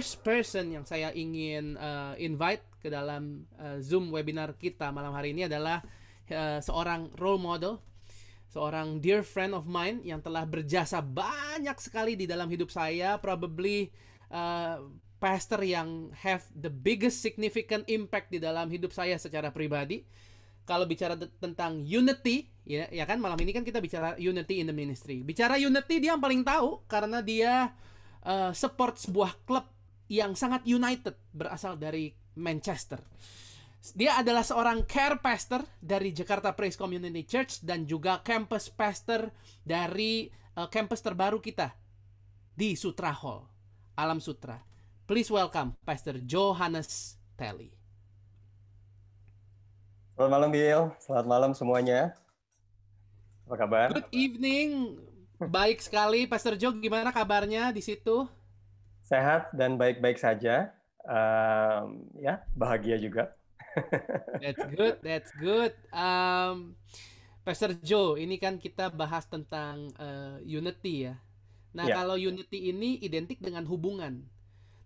first person yang saya ingin uh, invite ke dalam uh, Zoom webinar kita malam hari ini adalah uh, seorang role model, seorang dear friend of mine yang telah berjasa banyak sekali di dalam hidup saya, probably uh, pastor yang have the biggest significant impact di dalam hidup saya secara pribadi. Kalau bicara tentang unity, ya, ya kan malam ini kan kita bicara unity in the ministry. Bicara unity dia yang paling tahu karena dia uh, support sebuah klub yang sangat united berasal dari Manchester. Dia adalah seorang care pastor dari Jakarta Praise Community Church dan juga campus pastor dari uh, campus terbaru kita di Sutra Hall, Alam Sutra. Please welcome Pastor Johannes Telly. Selamat malam Bill, selamat malam semuanya. Apa kabar? Good evening. Baik sekali Pastor Jo, gimana kabarnya di situ? Sehat dan baik-baik saja. Um, ya, bahagia juga. that's good, that's good. Um, Pastor Joe, ini kan kita bahas tentang uh, unity ya. Nah, yeah. kalau unity ini identik dengan hubungan.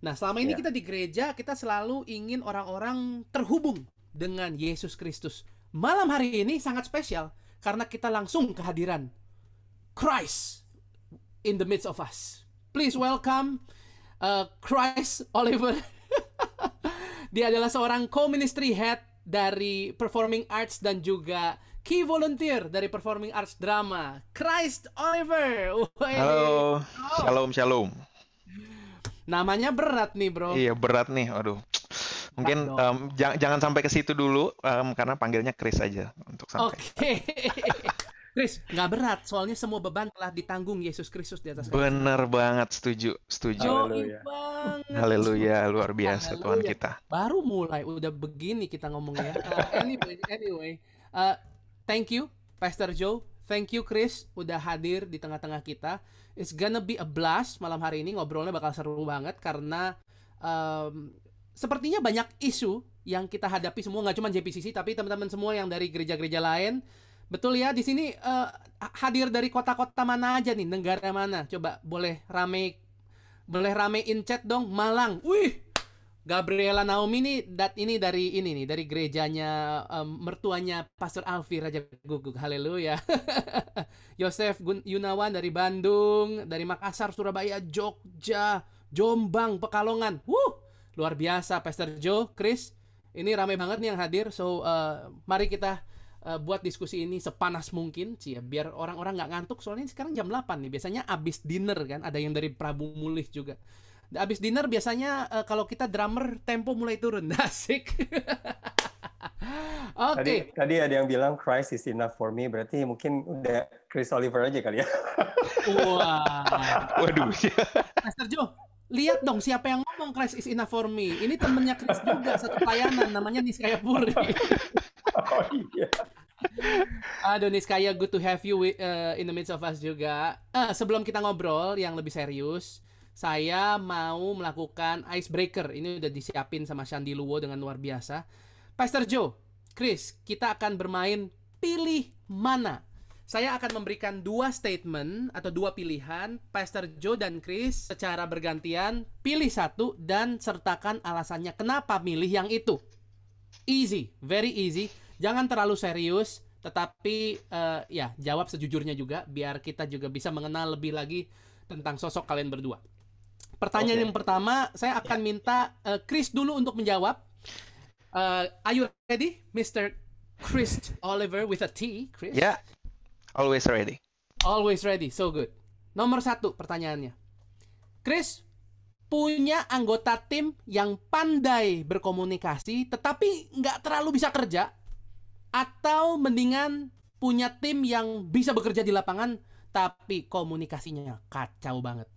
Nah, selama ini yeah. kita di gereja, kita selalu ingin orang-orang terhubung dengan Yesus Kristus. Malam hari ini sangat spesial karena kita langsung kehadiran Christ in the midst of us. Please welcome uh, Christ Oliver. Dia adalah seorang co-ministry head dari Performing Arts dan juga key volunteer dari Performing Arts Drama. Christ Oliver. Halo. Shalom, shalom. Namanya berat nih, Bro. Iya, berat nih. Aduh. Mungkin um, jangan, jangan sampai ke situ dulu um, karena panggilnya Chris aja untuk sampai. Oke. Okay. Chris, nggak berat, soalnya semua beban telah ditanggung Yesus Kristus di atas Bener banget, setuju, setuju. Haleluya. Haleluya, luar biasa Haleluya. Tuhan kita. Baru mulai, udah begini kita ngomongnya. Uh, anyway, anyway, uh, thank you, Pastor Joe. Thank you, Chris, udah hadir di tengah-tengah kita. It's gonna be a blast malam hari ini ngobrolnya bakal seru banget karena um, sepertinya banyak isu yang kita hadapi semua nggak cuma JPCC tapi teman-teman semua yang dari gereja-gereja lain. Betul ya di sini uh, hadir dari kota-kota mana aja nih negara mana? Coba boleh rame boleh ramein chat dong Malang. Wih Gabriela Naomi ini dat ini dari ini nih dari gerejanya um, mertuanya Pastor Alfi Raja Guguk haleluya Yosef Yunawan dari Bandung dari Makassar Surabaya Jogja Jombang Pekalongan Wuh luar biasa Pastor Joe, Chris. Ini ramai banget nih yang hadir. So uh, mari kita uh, buat diskusi ini sepanas mungkin, sih ya, biar orang-orang nggak ngantuk. Soalnya sekarang jam 8 nih. Biasanya abis dinner kan, ada yang dari Prabu Mulih juga. Abis dinner biasanya uh, kalau kita drummer tempo mulai turun. Asik. Oke. Okay. Tadi, tadi ada yang bilang Christ is enough for me, berarti mungkin udah Chris Oliver aja kali ya. Wah. Waduh. Pastor Joe, lihat dong siapa yang ngomong Christ is enough for me. Ini temennya Chris juga satu pelayanan namanya Niskaya Puri. oh iya. Aduh Niskaya, good to have you uh, in the midst of us juga. Uh, sebelum kita ngobrol yang lebih serius, saya mau melakukan icebreaker. Ini udah disiapin sama Shandi Luwo dengan luar biasa. Pastor Joe, Chris, kita akan bermain pilih mana saya akan memberikan dua statement atau dua pilihan, Pastor Joe dan Chris secara bergantian pilih satu dan sertakan alasannya kenapa milih yang itu. Easy, very easy. Jangan terlalu serius, tetapi uh, ya jawab sejujurnya juga biar kita juga bisa mengenal lebih lagi tentang sosok kalian berdua. Pertanyaan okay. yang pertama, saya akan yeah. minta uh, Chris dulu untuk menjawab. Uh, are you ready, Mr. Chris Oliver with a T, Chris? Ya. Yeah. Always ready. Always ready. So good. Nomor satu pertanyaannya. Chris, punya anggota tim yang pandai berkomunikasi tetapi nggak terlalu bisa kerja atau mendingan punya tim yang bisa bekerja di lapangan tapi komunikasinya kacau banget.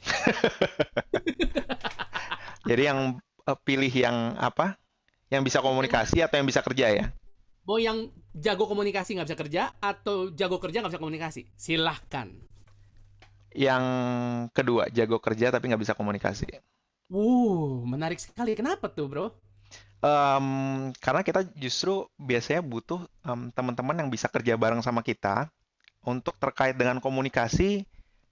Jadi yang uh, pilih yang apa? Yang bisa komunikasi atau yang bisa kerja ya? Mau yang jago komunikasi nggak bisa kerja atau jago kerja nggak bisa komunikasi? Silahkan. Yang kedua, jago kerja tapi nggak bisa komunikasi. Wuh, menarik sekali. Kenapa tuh, bro? Um, karena kita justru biasanya butuh um, teman-teman yang bisa kerja bareng sama kita untuk terkait dengan komunikasi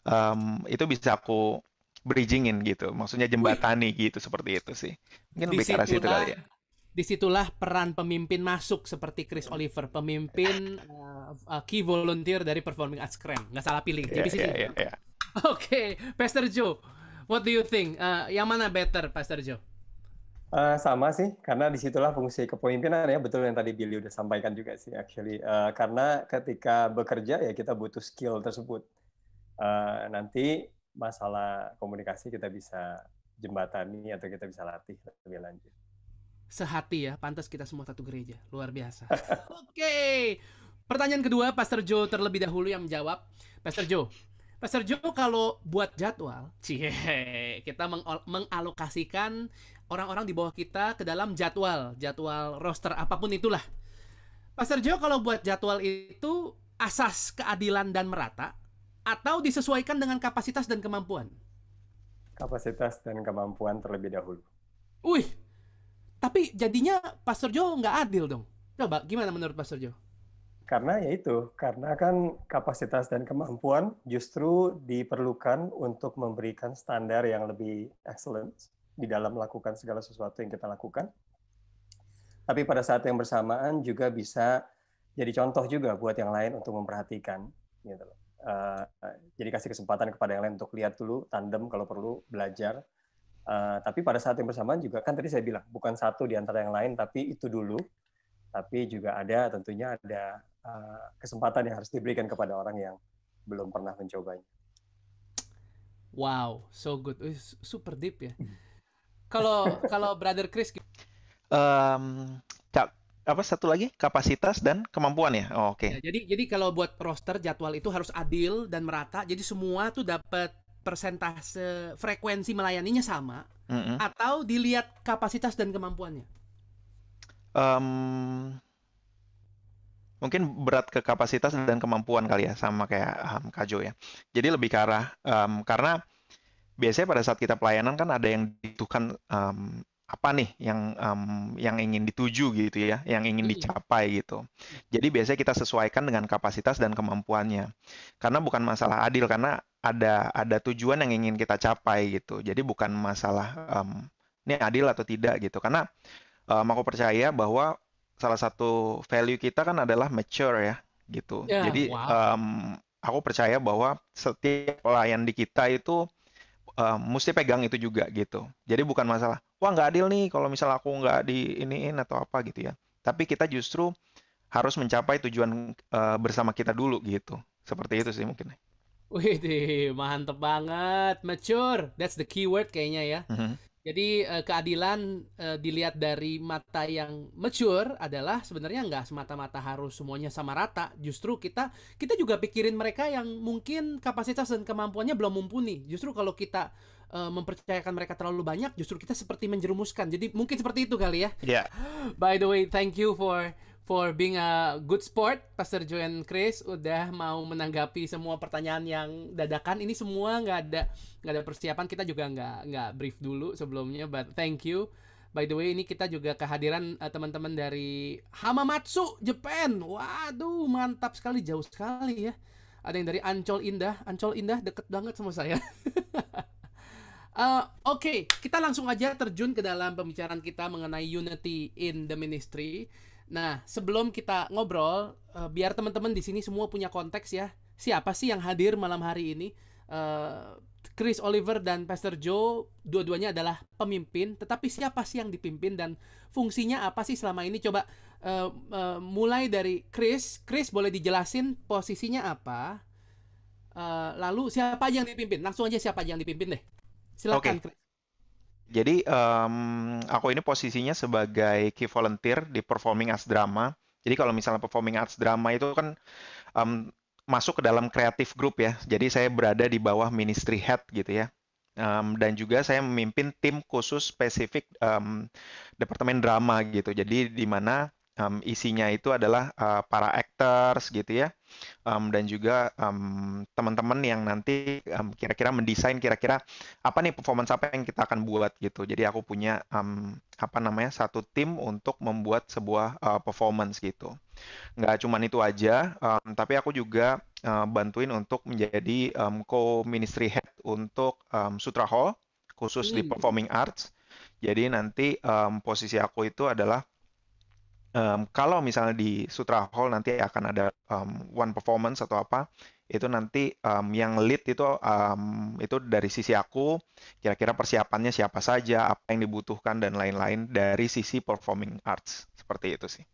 um, itu bisa aku bridgingin gitu, maksudnya jembatani Wih. gitu seperti itu sih. Mungkin lebih arah situ kali ya. Di situlah peran pemimpin masuk seperti Chris Oliver, pemimpin uh, uh, key volunteer dari Performing Arts Keren. Nggak salah pilih. Yeah, yeah, yeah, yeah. Oke, okay. Pastor Joe, what do you think? Uh, yang mana better, Pastor Joe? Uh, sama sih, karena di situlah fungsi kepemimpinan ya, betul yang tadi Billy udah sampaikan juga sih, actually. Uh, karena ketika bekerja ya kita butuh skill tersebut. Uh, nanti masalah komunikasi kita bisa jembatani atau kita bisa latih lebih lanjut. Sehati ya, pantas kita semua satu gereja, luar biasa. Oke, okay. pertanyaan kedua, Pastor Joe terlebih dahulu yang menjawab. Pastor Joe, Pastor Joe kalau buat jadwal, cie, kita meng mengalokasikan orang-orang di bawah kita ke dalam jadwal, jadwal roster apa pun itulah. Pastor Joe kalau buat jadwal itu asas keadilan dan merata atau disesuaikan dengan kapasitas dan kemampuan? Kapasitas dan kemampuan terlebih dahulu. Wih, tapi jadinya Pastor Joe nggak adil dong. Coba gimana menurut Pastor Joe? Karena ya itu, karena kan kapasitas dan kemampuan justru diperlukan untuk memberikan standar yang lebih excellent di dalam melakukan segala sesuatu yang kita lakukan. Tapi pada saat yang bersamaan juga bisa jadi contoh juga buat yang lain untuk memperhatikan. Gitu Uh, jadi kasih kesempatan kepada yang lain untuk lihat dulu tandem kalau perlu belajar. Uh, tapi pada saat yang bersamaan juga kan tadi saya bilang bukan satu di antara yang lain tapi itu dulu. Tapi juga ada tentunya ada uh, kesempatan yang harus diberikan kepada orang yang belum pernah mencobanya. Wow, so good, super deep ya. Kalau kalau Brother Chris um, apa satu lagi kapasitas dan kemampuan ya. Oh, Oke. Okay. Ya, jadi jadi kalau buat roster jadwal itu harus adil dan merata. Jadi semua tuh dapat persentase frekuensi melayaninya sama mm -hmm. atau dilihat kapasitas dan kemampuannya. Um, mungkin berat ke kapasitas dan kemampuan kali ya sama kayak um, Kajo ya. Jadi lebih ke arah um, karena biasanya pada saat kita pelayanan kan ada yang dibutuhkan um, apa nih yang um, yang ingin dituju gitu ya, yang ingin dicapai gitu. Jadi biasanya kita sesuaikan dengan kapasitas dan kemampuannya. Karena bukan masalah adil karena ada ada tujuan yang ingin kita capai gitu. Jadi bukan masalah um, ini adil atau tidak gitu. Karena um, aku percaya bahwa salah satu value kita kan adalah mature ya gitu. Yeah, Jadi wow. um, aku percaya bahwa setiap pelayan di kita itu uh, mesti pegang itu juga gitu. Jadi bukan masalah, wah nggak adil nih kalau misal aku nggak di iniin atau apa gitu ya. Tapi kita justru harus mencapai tujuan uh, bersama kita dulu gitu. Seperti itu sih mungkin. Wih, mantep banget, mature. That's the keyword kayaknya ya. Mm -hmm. Jadi uh, keadilan uh, dilihat dari mata yang mature adalah sebenarnya nggak semata-mata harus semuanya sama rata. Justru kita kita juga pikirin mereka yang mungkin kapasitas dan kemampuannya belum mumpuni. Justru kalau kita uh, mempercayakan mereka terlalu banyak, justru kita seperti menjerumuskan. Jadi mungkin seperti itu kali ya. Yeah. By the way, thank you for for being a good sport, Pastor Joe and Chris udah mau menanggapi semua pertanyaan yang dadakan. Ini semua nggak ada nggak ada persiapan. Kita juga nggak nggak brief dulu sebelumnya. But thank you. By the way, ini kita juga kehadiran uh, teman-teman dari Hamamatsu, Japan. Waduh, mantap sekali, jauh sekali ya. Ada yang dari Ancol Indah. Ancol Indah deket banget sama saya. Uh, Oke, okay, kita langsung aja terjun ke dalam pembicaraan kita mengenai unity in the ministry. Nah, sebelum kita ngobrol, uh, biar teman-teman di sini semua punya konteks ya. Siapa sih yang hadir malam hari ini? Uh, Chris Oliver dan Pastor Joe dua-duanya adalah pemimpin, tetapi siapa sih yang dipimpin dan fungsinya apa sih selama ini? Coba uh, uh, mulai dari Chris. Chris boleh dijelasin posisinya apa? Uh, lalu siapa aja yang dipimpin? Langsung aja siapa aja yang dipimpin deh. Silakan, okay. Jadi um, aku ini posisinya sebagai key volunteer di Performing Arts Drama. Jadi kalau misalnya Performing Arts Drama itu kan um, masuk ke dalam kreatif group ya. Jadi saya berada di bawah ministry head gitu ya. Um, dan juga saya memimpin tim khusus spesifik um, departemen drama gitu. Jadi di mana um, isinya itu adalah uh, para actors gitu ya, um, dan juga um, teman-teman yang nanti um, kira-kira mendesain kira-kira apa nih performance apa yang kita akan buat gitu. Jadi aku punya um, apa namanya satu tim untuk membuat sebuah uh, performance gitu. Nggak cuma itu aja, um, tapi aku juga uh, bantuin untuk menjadi um, co-ministry head untuk um, Sutra Hall khusus di Hmm. performing arts. Jadi nanti um, posisi aku itu adalah um, kalau misalnya di Sutra Hall nanti akan ada um, one performance atau apa, itu nanti um, yang lead itu um, itu dari sisi aku, kira-kira persiapannya siapa saja, apa yang dibutuhkan dan lain-lain dari sisi performing arts. Seperti itu sih.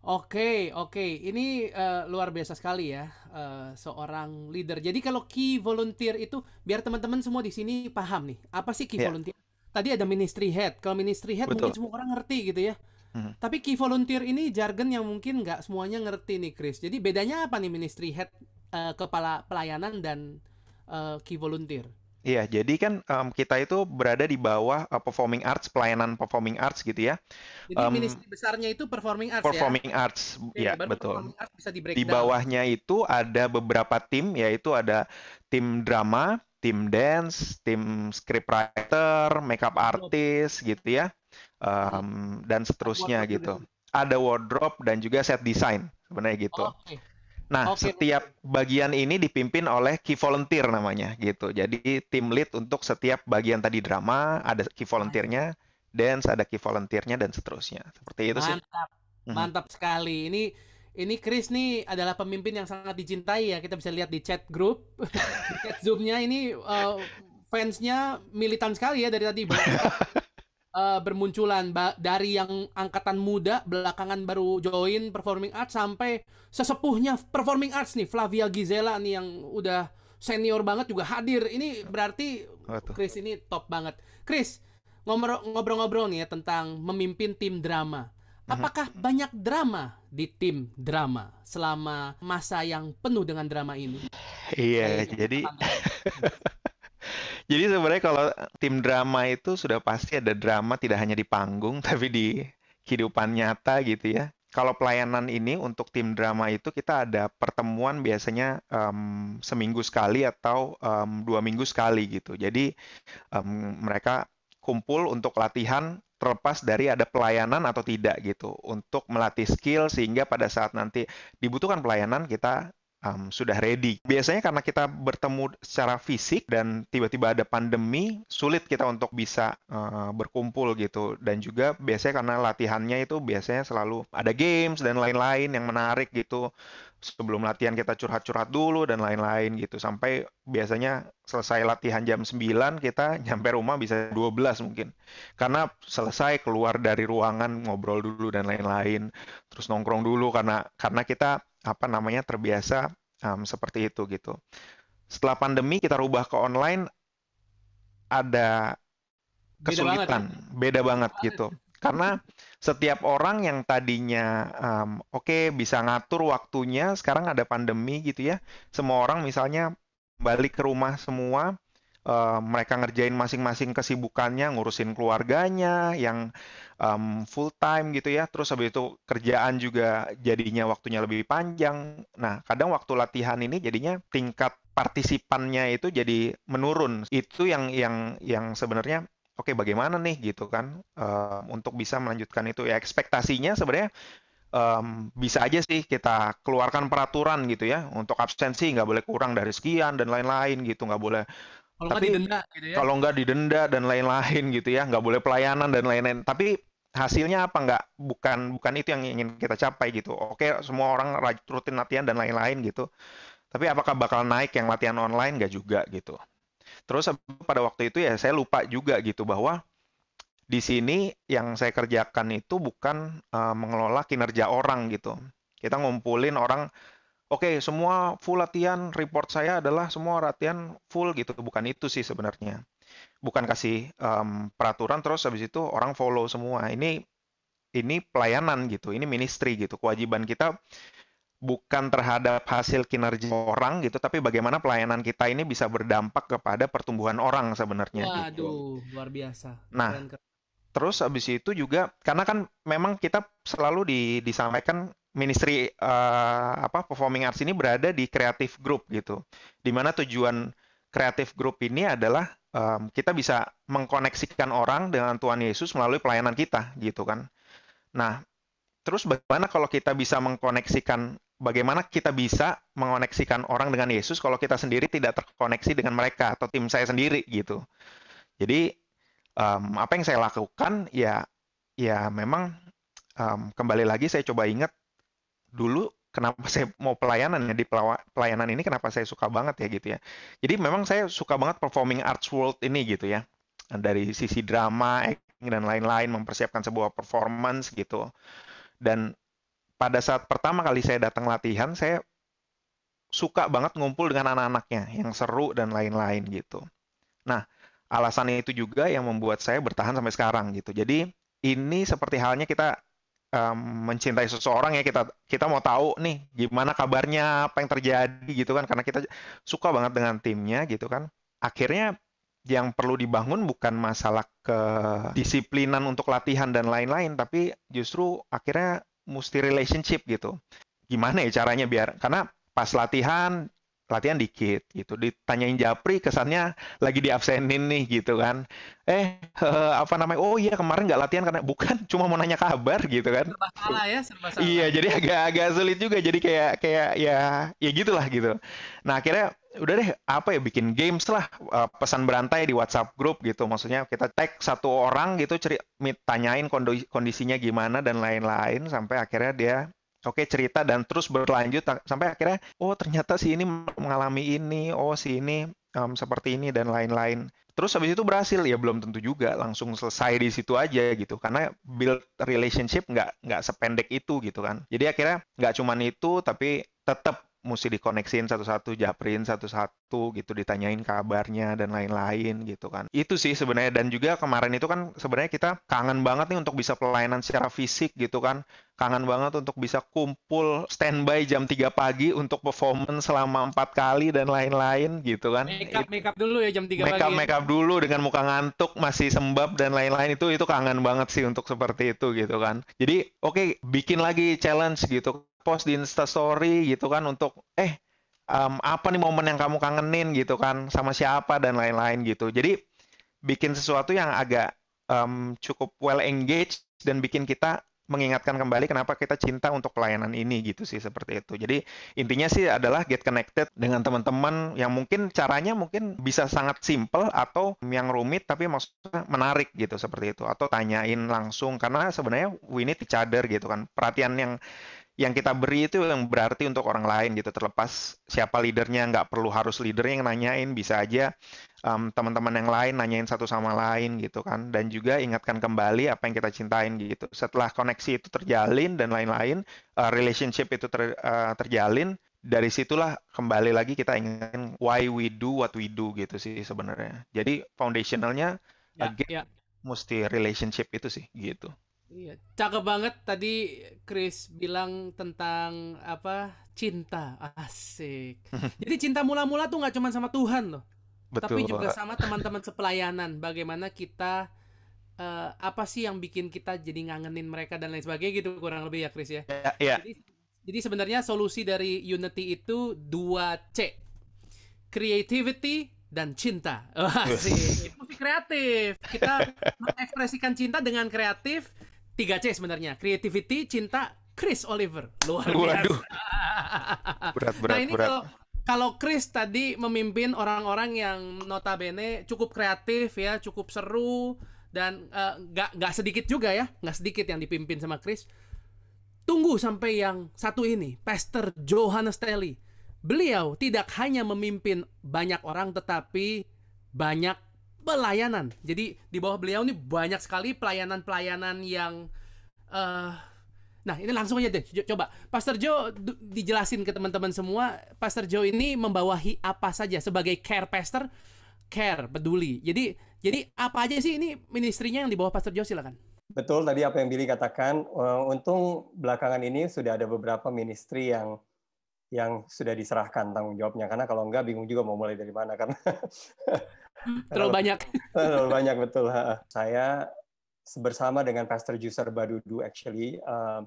Oke, oke. Ini eh, luar biasa sekali ya, eh, seorang leader. Jadi kalau key volunteer itu biar teman-teman semua di sini paham nih, apa sih key Ya, volunteer? Tadi ada ministry head. Kalau ministry head mungkin betul. semua orang ngerti gitu ya. Mhm. Tapi key volunteer ini jargon yang mungkin nggak semuanya ngerti nih, Chris. Jadi bedanya apa nih ministry head, eh, kepala pelayanan dan eh, key volunteer? Iya, jadi kan um, kita itu berada di bawah uh, performing arts, pelayanan performing arts gitu ya. Jadi Um, ministry besarnya itu performing arts ya. performing arts, Oke, ya betul. performing arts bisa di Di bawahnya itu ada beberapa tim, yaitu ada tim drama, tim dance, tim scriptwriter, makeup Wardrobe. artist gitu ya. Um, dan seterusnya Wardrobe juga. gitu. Ada wardrobe dan juga set design sebenarnya gitu. Oke, Nah, oke. setiap bagian ini dipimpin oleh key volunteer namanya gitu. Jadi tim lead untuk setiap bagian tadi drama ada key volunteernya, dance ada key volunteernya dan seterusnya. Seperti itu sih. Mantap, Mhm. mantap sekali. Ini ini Chris nih adalah pemimpin yang sangat dicintai ya. Kita bisa lihat di chat grup, di chat Zoom-nya ini eh, fansnya militan sekali ya dari tadi eh, bermunculan Ba- dari yang angkatan muda belakangan baru join performing arts sampai sesepuhnya performing arts nih Flavia Gizela nih yang udah senior banget juga hadir. Ini berarti. Chris ini top banget. Chris, ngobrol- ngobrol-ngobrol nih ya tentang memimpin tim drama. Mhm. Apakah banyak drama di tim drama selama masa yang penuh dengan drama ini? Iya, jadi. jadi sebenarnya kalau tim drama itu sudah pasti ada drama tidak hanya di panggung tapi di kehidupan nyata gitu ya. Kalau pelayanan ini untuk tim drama itu kita ada pertemuan biasanya em, seminggu sekali atau em, dua minggu sekali gitu. Jadi em, mereka kumpul untuk latihan terlepas dari ada pelayanan atau tidak gitu untuk melatih skill sehingga pada saat nanti dibutuhkan pelayanan kita um, sudah ready. Biasanya karena kita bertemu secara fisik dan tiba-tiba ada pandemi, sulit kita untuk bisa uh, berkumpul gitu. Dan juga biasanya karena latihannya itu biasanya selalu ada games dan lain-lain yang menarik gitu. Sebelum latihan kita curhat-curhat dulu dan lain-lain gitu. Sampai biasanya selesai latihan jam 9, kita nyampe rumah bisa 12 mungkin. Karena selesai keluar dari ruangan ngobrol dulu dan lain-lain. Terus nongkrong dulu karena karena kita apa namanya terbiasa um, seperti itu gitu. Setelah pandemi kita rubah ke online ada Beda banget ya. kesulitan, beda banget banget. gitu. Karena setiap orang yang tadinya um, oke bisa ngatur waktunya, sekarang ada pandemi gitu ya. Semua orang misalnya balik ke rumah semua, eh, mereka ngerjain masing-masing kesibukannya, ngurusin keluarganya yang um, full time gitu ya. Terus habis itu kerjaan juga jadinya waktunya lebih panjang. Nah, kadang waktu latihan ini jadinya tingkat partisipannya itu jadi menurun. Itu yang yang yang sebenarnya oke bagaimana nih gitu kan eh, untuk bisa melanjutkan itu ya ekspektasinya sebenarnya em, bisa aja sih kita keluarkan peraturan gitu ya untuk absensi nggak boleh kurang dari sekian dan lain-lain gitu nggak boleh Kalau nggak tapi didenda gitu ya. kalau nggak didenda dan lain-lain gitu ya nggak boleh pelayanan dan lain-lain. Tapi hasilnya apa? Nggak bukan bukan itu yang ingin kita capai gitu. Oke semua orang rutin latihan dan lain-lain gitu. Tapi apakah bakal naik yang latihan online? Nggak juga gitu. Terus pada waktu itu ya saya lupa juga gitu bahwa di sini yang saya kerjakan itu bukan eh, mengelola kinerja orang gitu. Kita ngumpulin orang Oke, semua full latihan, report saya adalah semua latihan full gitu. Bukan itu sih sebenarnya. Bukan kasih em, peraturan terus habis itu orang follow semua. Ini ini pelayanan gitu, ini ministry gitu. Kewajiban kita bukan terhadap hasil kinerja orang gitu, tapi bagaimana pelayanan kita ini bisa berdampak kepada pertumbuhan orang sebenarnya gitu. Waduh, luar biasa. Nah, Keren, terus habis itu juga karena kan memang kita selalu di, disampaikan ministry uh, apa performing arts ini berada di creative group gitu. Di mana tujuan creative group ini adalah um, kita bisa mengkoneksikan orang dengan Tuhan Yesus melalui pelayanan kita gitu kan. Nah, terus bagaimana kalau kita bisa mengkoneksikan bagaimana kita bisa mengoneksikan orang dengan Yesus kalau kita sendiri tidak terkoneksi dengan mereka atau tim saya sendiri gitu. Jadi um, apa yang saya lakukan ya ya memang um, kembali lagi saya coba ingat dulu kenapa saya mau pelayanan ya di pelayanan ini kenapa saya suka banget ya gitu ya. Jadi memang saya suka banget performing arts world ini gitu ya. Dari sisi drama, acting dan lain-lain mempersiapkan sebuah performance gitu. Dan pada saat pertama kali saya datang latihan, saya suka banget ngumpul dengan anak-anaknya yang seru dan lain-lain gitu. Nah, alasan itu juga yang membuat saya bertahan sampai sekarang gitu. Jadi ini seperti halnya kita um, mencintai seseorang ya kita kita mau tahu nih gimana kabarnya apa yang terjadi gitu kan karena kita suka banget dengan timnya gitu kan. Akhirnya yang perlu dibangun bukan masalah kedisiplinan untuk latihan dan lain-lain tapi justru akhirnya mesti relationship gitu. Gimana ya caranya biar karena pas latihan latihan dikit gitu. Ditanyain Japri kesannya lagi diabsenin nih gitu kan. Eh uh, apa namanya? Oh iya kemarin nggak latihan karena bukan cuma mau nanya kabar gitu kan. Serba salah ya, serba salah. Iya, jadi agak-agak sulit juga. Jadi kayak kayak ya ya gitulah gitu. Nah, akhirnya udah deh apa ya bikin games lah uh, pesan berantai di WhatsApp grup gitu maksudnya kita tag satu orang gitu ceri tanyain kondisinya gimana dan lain-lain sampai akhirnya dia oke cerita dan terus berlanjut sampai akhirnya oh ternyata si ini mengalami ini oh si ini um, seperti ini dan lain-lain. Terus habis itu berhasil ya belum tentu juga langsung selesai di situ aja gitu. Karena build relationship nggak nggak sependek itu gitu kan. Jadi akhirnya nggak cuman itu tapi tetap mesti dikoneksiin satu-satu, japrin satu-satu gitu, ditanyain kabarnya dan lain-lain gitu kan. Itu sih sebenarnya dan juga kemarin itu kan sebenarnya kita kangen banget nih untuk bisa pelayanan secara fisik gitu kan. Kangen banget untuk bisa kumpul standby jam 3 pagi untuk performance selama empat kali dan lain-lain gitu kan. Makeup makeup dulu ya jam 3 pagi. Makeup makeup dulu dengan muka ngantuk masih sembab dan lain-lain itu itu kangen banget sih untuk seperti itu gitu kan. Jadi oke okay, bikin lagi challenge gitu post di Instastory gitu kan untuk eh um, apa nih momen yang kamu kangenin gitu kan sama siapa dan lain-lain gitu. Jadi bikin sesuatu yang agak um, cukup well engaged dan bikin kita mengingatkan kembali kenapa kita cinta untuk pelayanan ini gitu sih seperti itu. Jadi intinya sih adalah get connected dengan teman-teman yang mungkin caranya mungkin bisa sangat simple atau yang rumit tapi maksudnya menarik gitu seperti itu atau tanyain langsung karena sebenarnya we need each other gitu kan. Perhatian yang yang kita beri itu yang berarti untuk orang lain gitu. Terlepas siapa leadernya nggak perlu harus leader yang nanyain bisa aja um, teman-teman yang lain nanyain satu sama lain gitu kan. Dan juga ingatkan kembali apa yang kita cintain gitu. Setelah koneksi itu terjalin dan lain-lain uh, relationship itu ter, uh, terjalin dari situlah kembali lagi kita ingatkan why we do what we do gitu sih sebenarnya. Jadi foundationalnya ya, again, ya. mesti relationship itu sih gitu Iya, cakep banget tadi Chris bilang tentang apa cinta asik. Jadi cinta mula-mula tuh nggak cuma sama Tuhan loh, Betul. tapi juga sama teman-teman sepelayanan. Bagaimana kita uh, apa sih yang bikin kita jadi ngangenin mereka dan lain sebagainya gitu kurang lebih ya Chris ya. Iya. Ya. Jadi, jadi sebenarnya solusi dari Unity itu dua C, creativity dan cinta. Wah, sih itu kreatif. Kita mengekspresikan cinta dengan kreatif 3C sebenarnya. Creativity, cinta, Chris Oliver. Luar biasa. Waduh. berat, berat, nah, ini berat. Kalau, kalau Chris tadi memimpin orang-orang yang notabene cukup kreatif ya, cukup seru dan uh, nggak sedikit juga ya, nggak sedikit yang dipimpin sama Chris. Tunggu sampai yang satu ini, Pastor Johannes Telly. Beliau tidak hanya memimpin banyak orang, tetapi banyak pelayanan. Jadi di bawah beliau ini banyak sekali pelayanan-pelayanan yang uh, Nah, ini langsung aja deh. Coba Pastor Joe dijelasin ke teman-teman semua, Pastor Joe ini membawahi apa saja sebagai care pastor, care, peduli. Jadi jadi apa aja sih ini ministrinya yang di bawah Pastor Joe silakan. Betul tadi apa yang Billy katakan. Uh, untung belakangan ini sudah ada beberapa ministry yang yang sudah diserahkan tanggung jawabnya. Karena kalau enggak bingung juga mau mulai dari mana karena terlalu banyak. Terlalu banyak betul saya bersama dengan Pastor Jusar Badudu actually uh,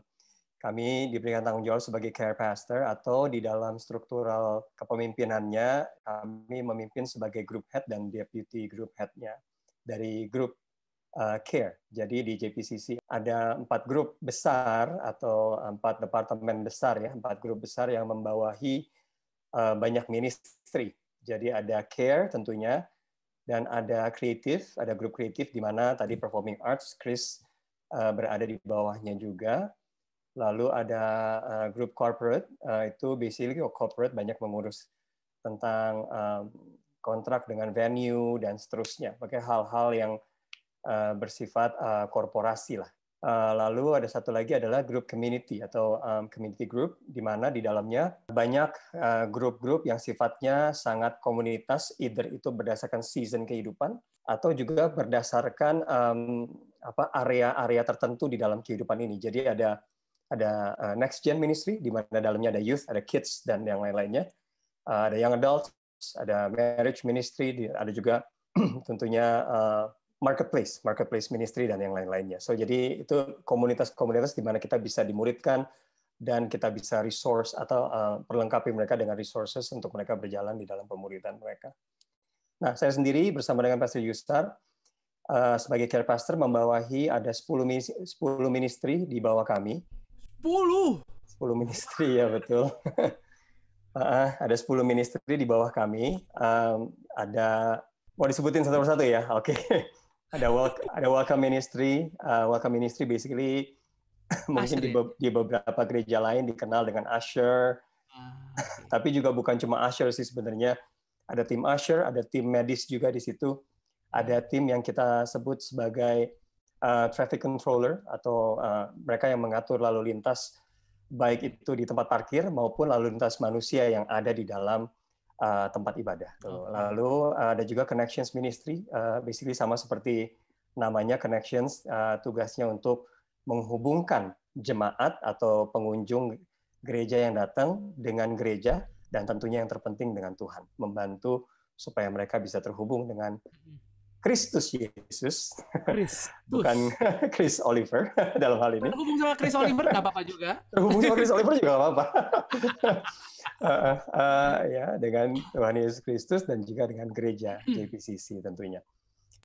kami diberikan tanggung jawab sebagai care pastor atau di dalam struktural kepemimpinannya kami memimpin sebagai group head dan deputy group headnya. Dari grup uh, care. Jadi di JPCC ada empat grup besar atau empat departemen besar ya, empat grup besar yang membawahi uh, banyak ministry. Jadi ada care tentunya dan ada kreatif, ada grup kreatif di mana tadi performing arts Chris uh, berada di bawahnya juga Lalu ada uh, grup corporate, uh, itu basically oh, corporate banyak mengurus tentang um, kontrak dengan venue dan seterusnya, pakai hal-hal yang uh, bersifat uh, korporasi lah. Uh, lalu ada satu lagi adalah grup community atau community group, di mana di dalamnya banyak grup-grup yang sifatnya sangat komunitas, either itu berdasarkan season kehidupan atau juga berdasarkan apa area-area tertentu di dalam kehidupan ini. Jadi ada ada next gen ministry di mana dalamnya ada youth, ada kids dan yang lain-lainnya. Ada young adults, ada marriage ministry, ada juga tentunya marketplace, marketplace ministry dan yang lain-lainnya. So jadi itu komunitas-komunitas di mana kita bisa dimuridkan dan kita bisa resource atau uh, perlengkapi mereka dengan resources untuk mereka berjalan di dalam pemuridan mereka. Nah, saya sendiri bersama dengan Pastor Yustar uh, sebagai care pastor membawahi ada 10 ministry di bawah kami 10. 10 ministry ya betul. uh, ada 10 ministry di bawah kami. Um, ada mau disebutin satu persatu ya. Oke. Okay. ada welcome, ada welcome ministry. Uh, welcome ministry basically mungkin di, di beberapa gereja lain dikenal dengan usher. Uh, okay. Tapi juga bukan cuma usher sih sebenarnya. Ada tim usher, ada tim medis juga di situ. Ada tim yang kita sebut sebagai uh, traffic controller atau uh, mereka yang mengatur lalu lintas baik itu di tempat parkir maupun lalu lintas manusia yang ada di dalam uh, tempat ibadah. Lalu uh, ada juga connections ministry, uh, basically sama seperti namanya connections, uh, tugasnya untuk menghubungkan jemaat atau pengunjung gereja yang datang dengan gereja dan tentunya yang terpenting dengan Tuhan, membantu supaya mereka bisa terhubung dengan Kristus Yesus, Kristus. bukan Chris Oliver dalam hal ini. Terhubung sama Chris Oliver nggak apa-apa juga. Terhubung sama Chris Oliver juga nggak apa-apa. uh, uh, ya dengan Tuhan Yesus Kristus dan juga dengan gereja hmm. JPCC tentunya.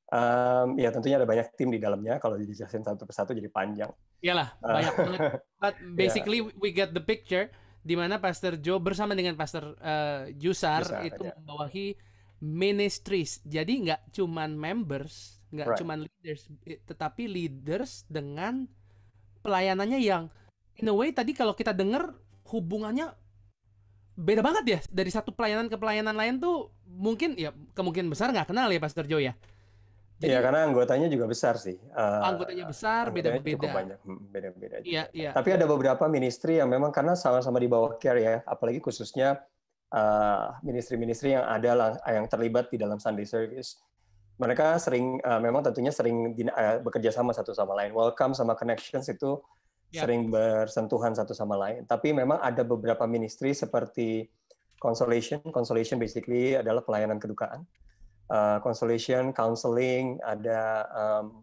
Um, ya tentunya ada banyak tim di dalamnya. Kalau dijelasin satu persatu jadi panjang. Iyalah banyak banget. But basically yeah. we get the picture di mana Pastor Joe bersama dengan Pastor uh, Jusar, Jusar itu ya. membawahi ministries. Jadi nggak cuman members, nggak right. cuman leaders, tetapi leaders dengan pelayanannya yang in a way tadi kalau kita dengar hubungannya beda banget ya dari satu pelayanan ke pelayanan lain tuh mungkin ya kemungkinan besar nggak kenal ya Pastor Joe ya. Iya karena anggotanya juga besar sih. Uh, anggotanya besar, beda-beda. banyak, hmm, beda-beda. Iya, iya. Tapi ada beberapa ministry yang memang karena sama-sama di bawah care ya, apalagi khususnya ministry-ministry uh, yang ada yang terlibat di dalam Sunday service. Mereka sering uh, memang tentunya sering uh, bekerja sama satu sama lain. Welcome sama connections itu yeah. sering bersentuhan satu sama lain. Tapi memang ada beberapa ministry seperti consolation. Consolation basically adalah pelayanan kedukaan. Uh, consolation, counseling, ada um,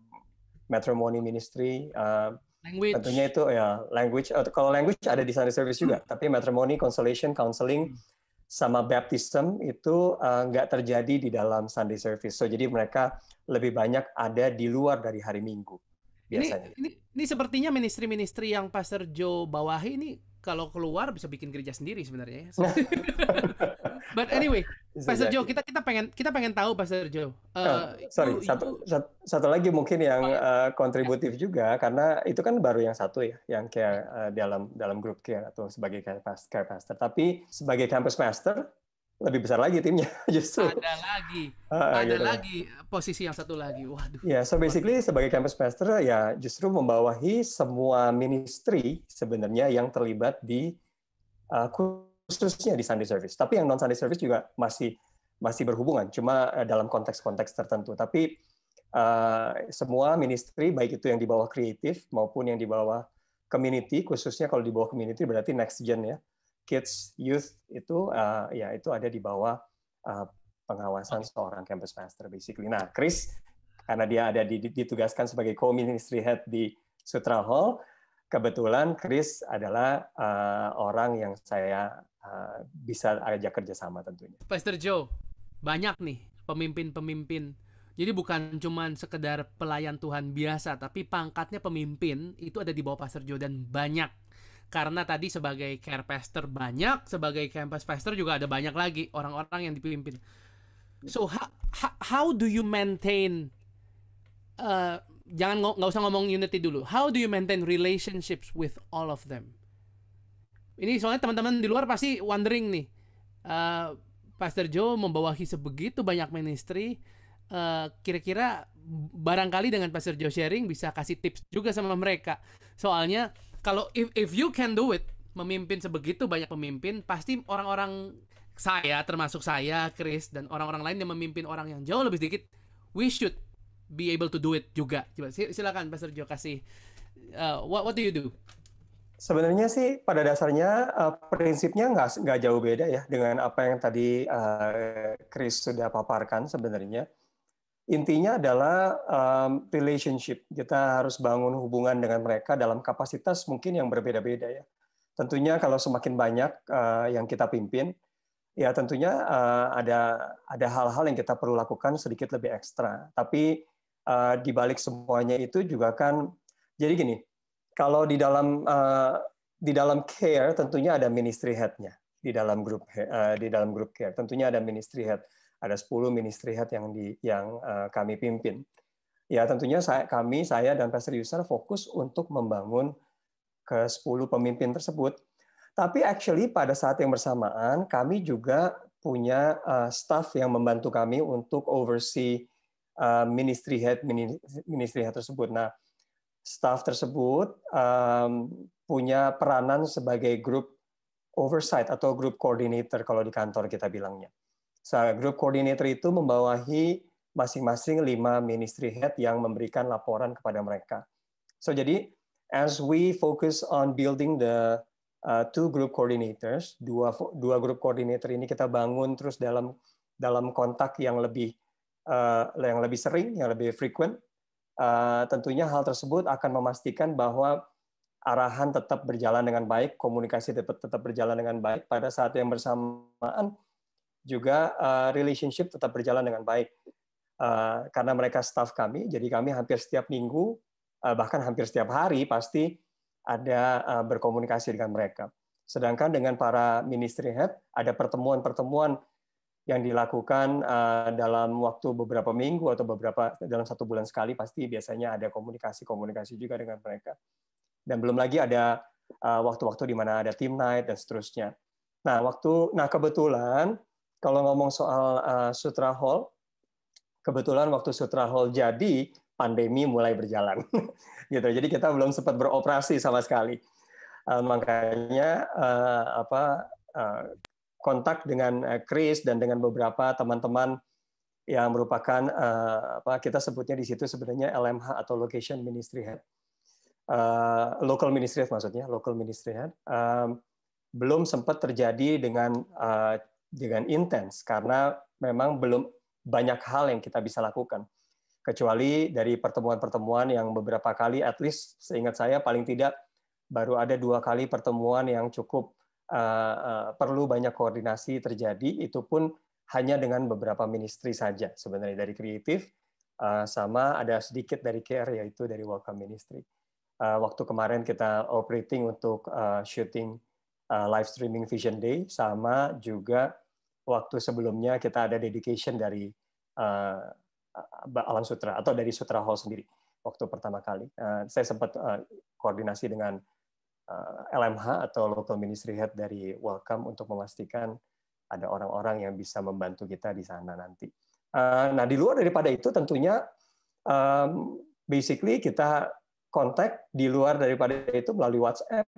matrimony ministry. Uh, language. Tentunya itu ya language. Kalau language ada di Sunday service juga. Hmm. Tapi matrimony, consolation, counseling. Hmm sama baptism itu eh, nggak uh, terjadi di dalam Sunday service. So jadi mereka lebih banyak ada di luar dari hari Minggu biasanya. Ini, ini, ini sepertinya ministry-ministry yang Pastor Joe bawahi ini kalau keluar bisa bikin gereja sendiri sebenarnya. Ya. But anyway, Pastor Joe, kita kita pengen kita pengen tahu Pastor Joe. Uh, oh, sorry, itu, satu, itu... satu lagi mungkin yang uh, kontributif ya. juga karena itu kan baru yang satu ya, yang care uh, dalam dalam grup care atau sebagai care pastor, care pastor. Tapi sebagai campus master lebih besar lagi timnya justru. Ada lagi, uh, ada gitu. lagi posisi yang satu lagi. Waduh. Ya, yeah, so basically sebagai campus pastor ya justru membawahi semua ministry sebenarnya yang terlibat di uh, khususnya di Sunday service. Tapi yang non Sunday service juga masih masih berhubungan, cuma uh, dalam konteks-konteks tertentu. Tapi uh, semua ministry baik itu yang di bawah kreatif maupun yang di bawah community, khususnya kalau di bawah community berarti next gen ya kids, youth itu uh, ya itu ada di bawah uh, pengawasan okay. seorang campus master basically. Nah, Chris karena dia ada ditugaskan sebagai co-ministry head di Sutra Hall. Kebetulan Chris adalah uh, orang yang saya uh, bisa ajak kerjasama tentunya. Pastor Joe, banyak nih pemimpin-pemimpin. Jadi bukan cuma sekedar pelayan Tuhan biasa, tapi pangkatnya pemimpin itu ada di bawah Pastor Joe dan banyak. Karena tadi sebagai care pastor banyak, sebagai campus pastor juga ada banyak lagi orang-orang yang dipimpin. So how, how do you maintain uh, jangan nggak usah ngomong unity dulu. How do you maintain relationships with all of them? Ini soalnya teman-teman di luar pasti wondering nih. Uh, Pastor Joe membawahi sebegitu banyak ministry. Uh, kira-kira barangkali dengan Pastor Joe sharing bisa kasih tips juga sama mereka. Soalnya kalau if if you can do it, memimpin sebegitu banyak pemimpin, pasti orang-orang saya termasuk saya, Chris dan orang-orang lain yang memimpin orang yang jauh lebih sedikit, we should be able to do it juga. Coba silakan Pastor Jo kasih uh, what what do you do? Sebenarnya sih pada dasarnya uh, prinsipnya nggak nggak jauh beda ya dengan apa yang tadi uh, Chris sudah paparkan sebenarnya. Intinya adalah um, relationship. Kita harus bangun hubungan dengan mereka dalam kapasitas mungkin yang berbeda-beda ya. Tentunya kalau semakin banyak uh, yang kita pimpin, ya tentunya uh, ada ada hal-hal yang kita perlu lakukan sedikit lebih ekstra. Tapi uh, di balik semuanya itu juga kan jadi gini kalau di dalam uh, di dalam care tentunya ada ministry head-nya di dalam grup uh, di dalam grup care tentunya ada ministry head ada 10 ministry head yang di yang uh, kami pimpin ya tentunya saya kami saya dan Pastor Yusar fokus untuk membangun ke 10 pemimpin tersebut tapi actually pada saat yang bersamaan kami juga punya uh, staff yang membantu kami untuk oversee Uh, ministry head ministry head tersebut. Nah, staff tersebut um, punya peranan sebagai grup oversight atau grup coordinator kalau di kantor kita bilangnya. So, grup coordinator itu membawahi masing-masing lima ministry head yang memberikan laporan kepada mereka. So jadi as we focus on building the uh, two group coordinators, dua dua grup coordinator ini kita bangun terus dalam dalam kontak yang lebih uh, yang lebih sering, yang lebih frequent, uh, tentunya hal tersebut akan memastikan bahwa arahan tetap berjalan dengan baik, komunikasi tetap tetap berjalan dengan baik pada saat yang bersamaan juga uh, relationship tetap berjalan dengan baik. Uh, karena mereka staff kami, jadi kami hampir setiap minggu, uh, bahkan hampir setiap hari pasti ada berkomunikasi dengan mereka. Sedangkan dengan para ministry head ada pertemuan-pertemuan yang dilakukan dalam waktu beberapa minggu atau beberapa dalam satu bulan sekali pasti biasanya ada komunikasi-komunikasi juga dengan mereka. Dan belum lagi ada eh, waktu-waktu di mana ada team night dan seterusnya. Nah, waktu nah kebetulan kalau ngomong soal uh, Sutra Hall, kebetulan waktu Sutra Hall jadi pandemi mulai berjalan. gitu. Jadi kita belum sempat beroperasi sama sekali. Uh, makanya uh, apa uh, kontak dengan eh, Chris dan dengan beberapa teman-teman yang merupakan uh, apa kita sebutnya di situ sebenarnya LMH atau Location Ministry Head, uh, Local Ministry Head maksudnya, Local Ministry Head, um, belum sempat terjadi dengan uh, dengan intens karena memang belum banyak hal yang kita bisa lakukan kecuali dari pertemuan-pertemuan yang beberapa kali, at least seingat saya paling tidak baru ada dua kali pertemuan yang cukup Eh, eh, perlu banyak koordinasi terjadi, itu pun hanya dengan beberapa ministry saja sebenarnya dari kreatif eh, sama ada sedikit dari care yaitu dari welcome ministry. waktu kemarin kita operating untuk shooting live streaming Vision Day sama juga waktu sebelumnya kita ada dedication dari Alam Sutra atau dari Sutra Hall sendiri waktu pertama kali. saya sempat koordinasi dengan LMH eh, atau Local Ministry Head dari Welcome untuk memastikan ada orang-orang yang bisa membantu kita di sana nanti. Eh, nah, di luar daripada itu tentunya basically kita kontak di luar daripada itu melalui WhatsApp.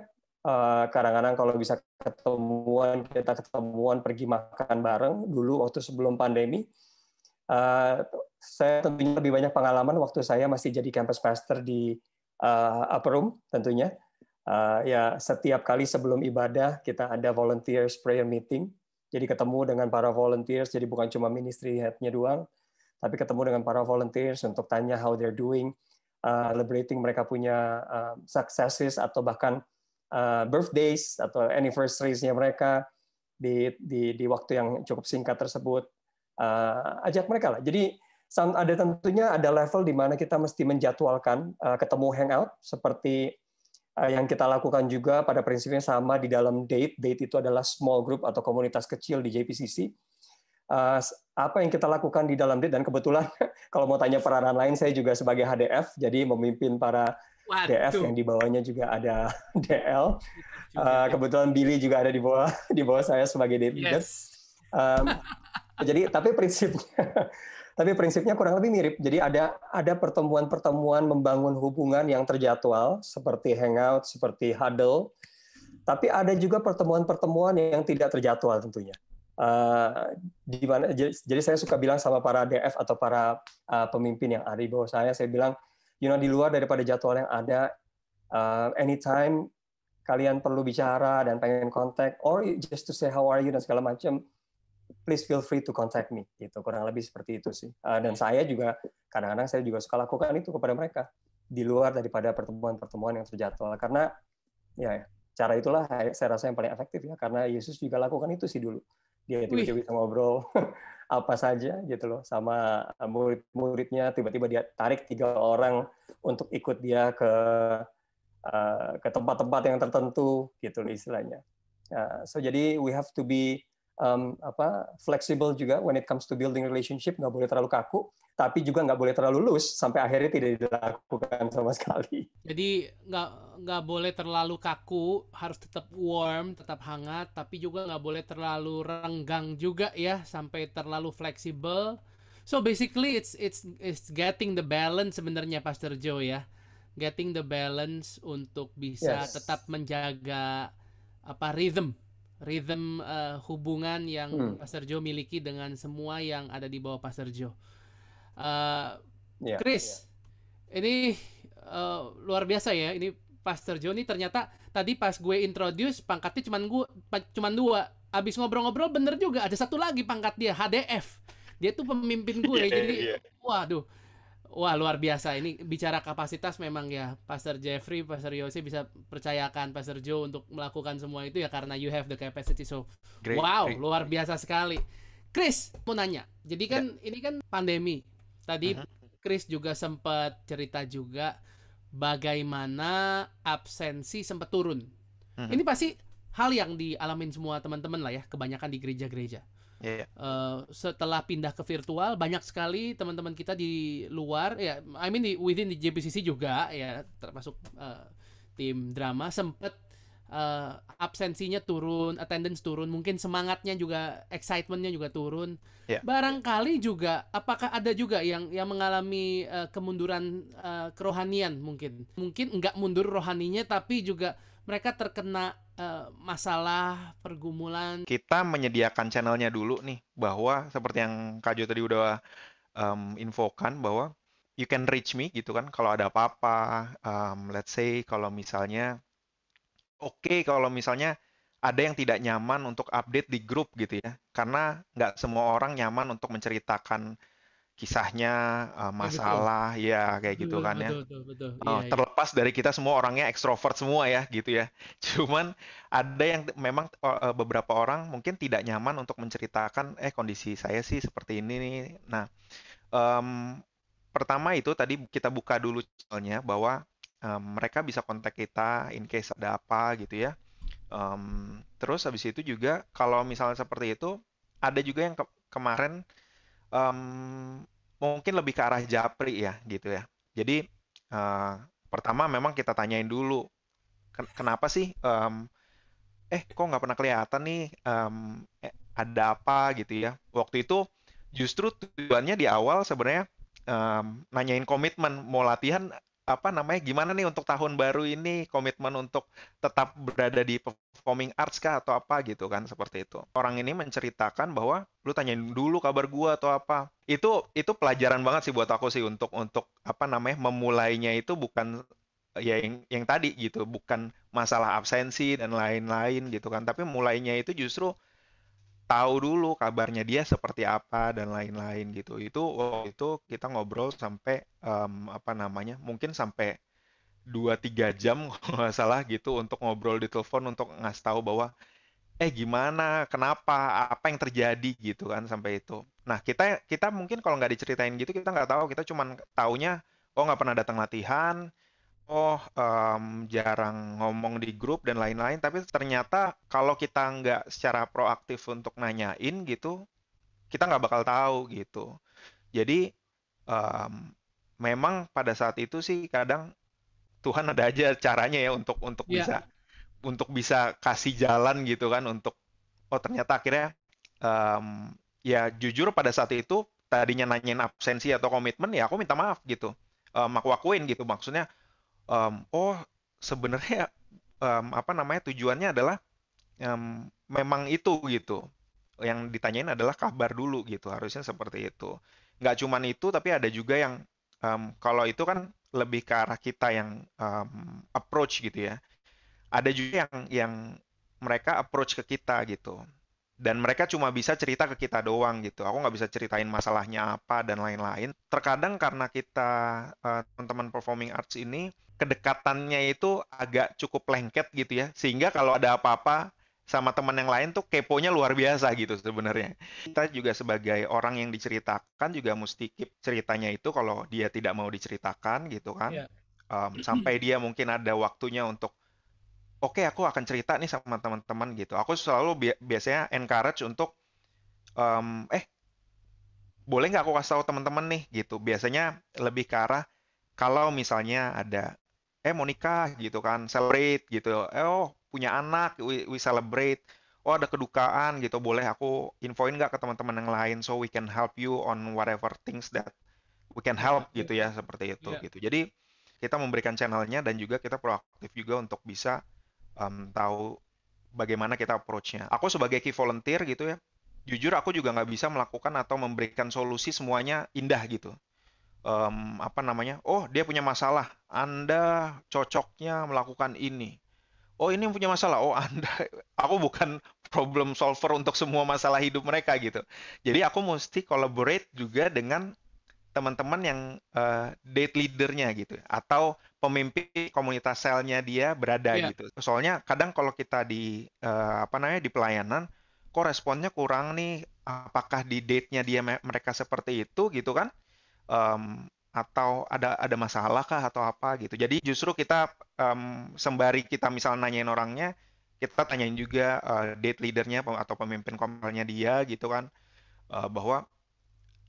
Eh, kadang-kadang kalau bisa ketemuan, kita ketemuan pergi makan bareng dulu waktu sebelum pandemi. Saya tentunya lebih banyak pengalaman waktu saya masih jadi campus pastor di Upper Room tentunya uh, ya setiap kali sebelum ibadah kita ada volunteers prayer meeting. Jadi ketemu dengan para volunteers, jadi bukan cuma ministry head-nya doang, tapi ketemu dengan para volunteers untuk tanya how they're doing, uh, celebrating mereka punya uh, successes atau bahkan uh, birthdays atau anniversaries-nya mereka di, di di waktu yang cukup singkat tersebut. Uh, ajak mereka lah. Jadi ada tentunya ada level di mana kita mesti menjadwalkan uh, ketemu hangout seperti uh, yang kita lakukan juga pada prinsipnya sama di dalam date. Date itu adalah small group atau komunitas kecil di JPCC uh, apa yang kita lakukan di dalam DIT dan kebetulan kalau mau tanya peranan lain saya juga sebagai HDF jadi memimpin para Waduh. DF yang di bawahnya juga ada DL. Uh, eh, kebetulan Billy juga ada di bawah di bawah saya sebagai leader. Yes. Um, jadi tapi prinsipnya tapi prinsipnya kurang lebih mirip. Jadi ada ada pertemuan-pertemuan membangun hubungan yang terjadwal seperti hangout, seperti huddle. Tapi ada juga pertemuan-pertemuan yang tidak terjadwal tentunya. Uh, di mana jadi, saya suka bilang sama para DF atau para uh, pemimpin yang ada di bawah saya saya bilang you know di luar daripada jadwal yang ada uh, anytime kalian perlu bicara dan pengen kontak or just to say how are you dan segala macam please feel free to contact me gitu. Kurang lebih seperti itu sih. Uh, dan saya juga kadang-kadang saya juga suka lakukan itu kepada mereka di luar daripada pertemuan-pertemuan yang terjadwal karena ya cara itulah saya rasa yang paling efektif ya karena Yesus juga lakukan itu sih dulu dia tiba-tiba bisa ngobrol apa saja gitu loh sama murid-muridnya. Tiba-tiba dia tarik tiga orang untuk ikut dia ke uh, ke tempat-tempat yang tertentu gitu loh istilahnya. Uh, so jadi we have to be um, apa flexible juga when it comes to building relationship. Nggak boleh terlalu kaku tapi juga nggak boleh terlalu loose sampai akhirnya tidak dilakukan sama sekali. Jadi nggak nggak boleh terlalu kaku, harus tetap warm, tetap hangat, tapi juga nggak boleh terlalu renggang juga ya, sampai terlalu fleksibel. So basically it's it's it's getting the balance sebenarnya Pastor Joe ya, getting the balance untuk bisa yes. tetap menjaga apa rhythm rhythm uh, hubungan yang hmm. Pastor Joe miliki dengan semua yang ada di bawah Pastor Joe. Uh, yeah, Chris, yeah. ini uh, luar biasa ya. Ini Pastor Joe ini ternyata tadi pas gue introduce pangkatnya cuman gue cuman dua. Abis ngobrol-ngobrol bener juga ada satu lagi pangkat dia HDF. Dia tuh pemimpin gue yeah, jadi yeah. waduh. Wah luar biasa ini bicara kapasitas memang ya Pastor Jeffrey, Pastor Yose bisa percayakan Pastor Joe untuk melakukan semua itu ya karena you have the capacity so great, wow great. luar biasa sekali. Chris mau nanya, jadi kan yeah. ini kan pandemi Tadi. Chris juga sempat cerita juga bagaimana absensi sempat turun. Uh -huh. Ini pasti hal yang dialamin semua teman-teman lah ya, kebanyakan di gereja-gereja. Yeah. Iya. Uh, setelah pindah ke virtual, banyak sekali teman-teman kita di luar, ya, I mean di within di JPCC juga ya, termasuk uh, tim drama sempat uh, absensinya turun, attendance turun, mungkin semangatnya juga, excitementnya juga turun. Yeah. Barangkali juga, apakah ada juga yang yang mengalami uh, kemunduran uh, kerohanian mungkin, mungkin enggak mundur rohaninya, tapi juga mereka terkena uh, masalah pergumulan. Kita menyediakan channelnya dulu nih, bahwa seperti yang Kak Jo tadi udah um, infokan bahwa you can reach me gitu kan, kalau ada apa-apa, um, let's say kalau misalnya oke kalau misalnya ada yang tidak nyaman untuk update di grup gitu ya, karena nggak semua orang nyaman untuk menceritakan kisahnya, uh, masalah, betul. ya kayak gitu kan ya. Betul, betul, Uh, iya, terlepas iya. dari kita semua orangnya ekstrovert semua ya gitu ya. Cuman ada yang memang uh, beberapa orang mungkin tidak nyaman untuk menceritakan, eh kondisi saya sih seperti ini nih. Nah, um, pertama itu tadi kita buka dulu channelnya bahwa um, mereka bisa kontak kita in case ada apa gitu ya. Um, terus habis itu juga kalau misalnya seperti itu ada juga yang ke kemarin um, mungkin lebih ke arah japri ya gitu ya. Jadi uh, pertama memang kita tanyain dulu ken kenapa sih um, eh kok nggak pernah kelihatan nih um, eh, ada apa gitu ya. Waktu itu justru tujuannya di awal sebenarnya um, nanyain komitmen mau latihan apa namanya gimana nih untuk tahun baru ini komitmen untuk tetap berada di performing arts kah atau apa gitu kan seperti itu. Orang ini menceritakan bahwa lu tanyain dulu kabar gua atau apa. Itu itu pelajaran banget sih buat aku sih untuk untuk apa namanya memulainya itu bukan ya yang yang tadi gitu bukan masalah absensi dan lain-lain gitu kan. Tapi mulainya itu justru tahu dulu kabarnya dia seperti apa dan lain-lain gitu. Itu waktu itu kita ngobrol sampai um, apa namanya? Mungkin sampai 2-3 jam kalau nggak salah gitu untuk ngobrol di telepon untuk ngasih tahu bahwa eh gimana, kenapa, apa yang terjadi gitu kan sampai itu. Nah kita kita mungkin kalau nggak diceritain gitu kita nggak tahu, kita cuma taunya oh nggak pernah datang latihan, oh um, jarang ngomong di grup dan lain-lain tapi ternyata kalau kita nggak secara proaktif untuk nanyain gitu kita nggak bakal tahu gitu jadi um, memang pada saat itu sih kadang Tuhan ada aja caranya ya untuk untuk yeah. bisa untuk bisa kasih jalan gitu kan untuk oh ternyata akhirnya um, ya jujur pada saat itu tadinya nanyain absensi atau komitmen ya aku minta maaf gitu um, aku akuin gitu maksudnya um, oh sebenarnya um, apa namanya tujuannya adalah um, memang itu gitu yang ditanyain adalah kabar dulu gitu harusnya seperti itu nggak cuman itu tapi ada juga yang um, kalau itu kan lebih ke arah kita yang um, approach gitu ya ada juga yang yang mereka approach ke kita gitu dan mereka cuma bisa cerita ke kita doang gitu. Aku nggak bisa ceritain masalahnya apa dan lain-lain. Terkadang karena kita uh, teman-teman performing arts ini kedekatannya itu agak cukup lengket gitu ya sehingga kalau ada apa-apa sama teman yang lain tuh keponya luar biasa gitu sebenarnya. Kita juga sebagai orang yang diceritakan juga mesti keep ceritanya itu kalau dia tidak mau diceritakan gitu kan. Yeah. Um, sampai dia mungkin ada waktunya untuk oke okay, aku akan cerita nih sama teman-teman gitu. Aku selalu bi biasanya encourage untuk um, eh boleh nggak aku kasih tahu teman-teman nih gitu. Biasanya lebih ke arah kalau misalnya ada eh mau nikah gitu kan celebrate gitu. Eh oh punya anak we, we celebrate. Oh ada kedukaan gitu. Boleh aku infoin nggak ke teman-teman yang lain so we can help you on whatever things that we can help yeah, gitu ya seperti itu yeah. gitu. Jadi kita memberikan channelnya dan juga kita proaktif juga untuk bisa um, tahu bagaimana kita approach-nya. Aku sebagai key volunteer gitu ya jujur aku juga nggak bisa melakukan atau memberikan solusi semuanya indah gitu um, apa namanya? Oh, dia punya masalah. Anda cocoknya melakukan ini. Oh, ini yang punya masalah. Oh, Anda aku bukan problem solver untuk semua masalah hidup mereka gitu. Jadi aku mesti collaborate juga dengan teman-teman yang uh, date leadernya gitu atau pemimpin komunitas selnya dia berada yeah. gitu. Soalnya kadang kalau kita di uh, apa namanya di pelayanan kok responnya kurang nih apakah di date-nya dia mereka seperti itu gitu kan? Um, atau ada ada masalah kah atau apa gitu. Jadi justru kita um, sembari kita misalnya nanyain orangnya, kita tanyain juga uh, date leadernya atau pemimpin kompelnya dia gitu kan uh, bahwa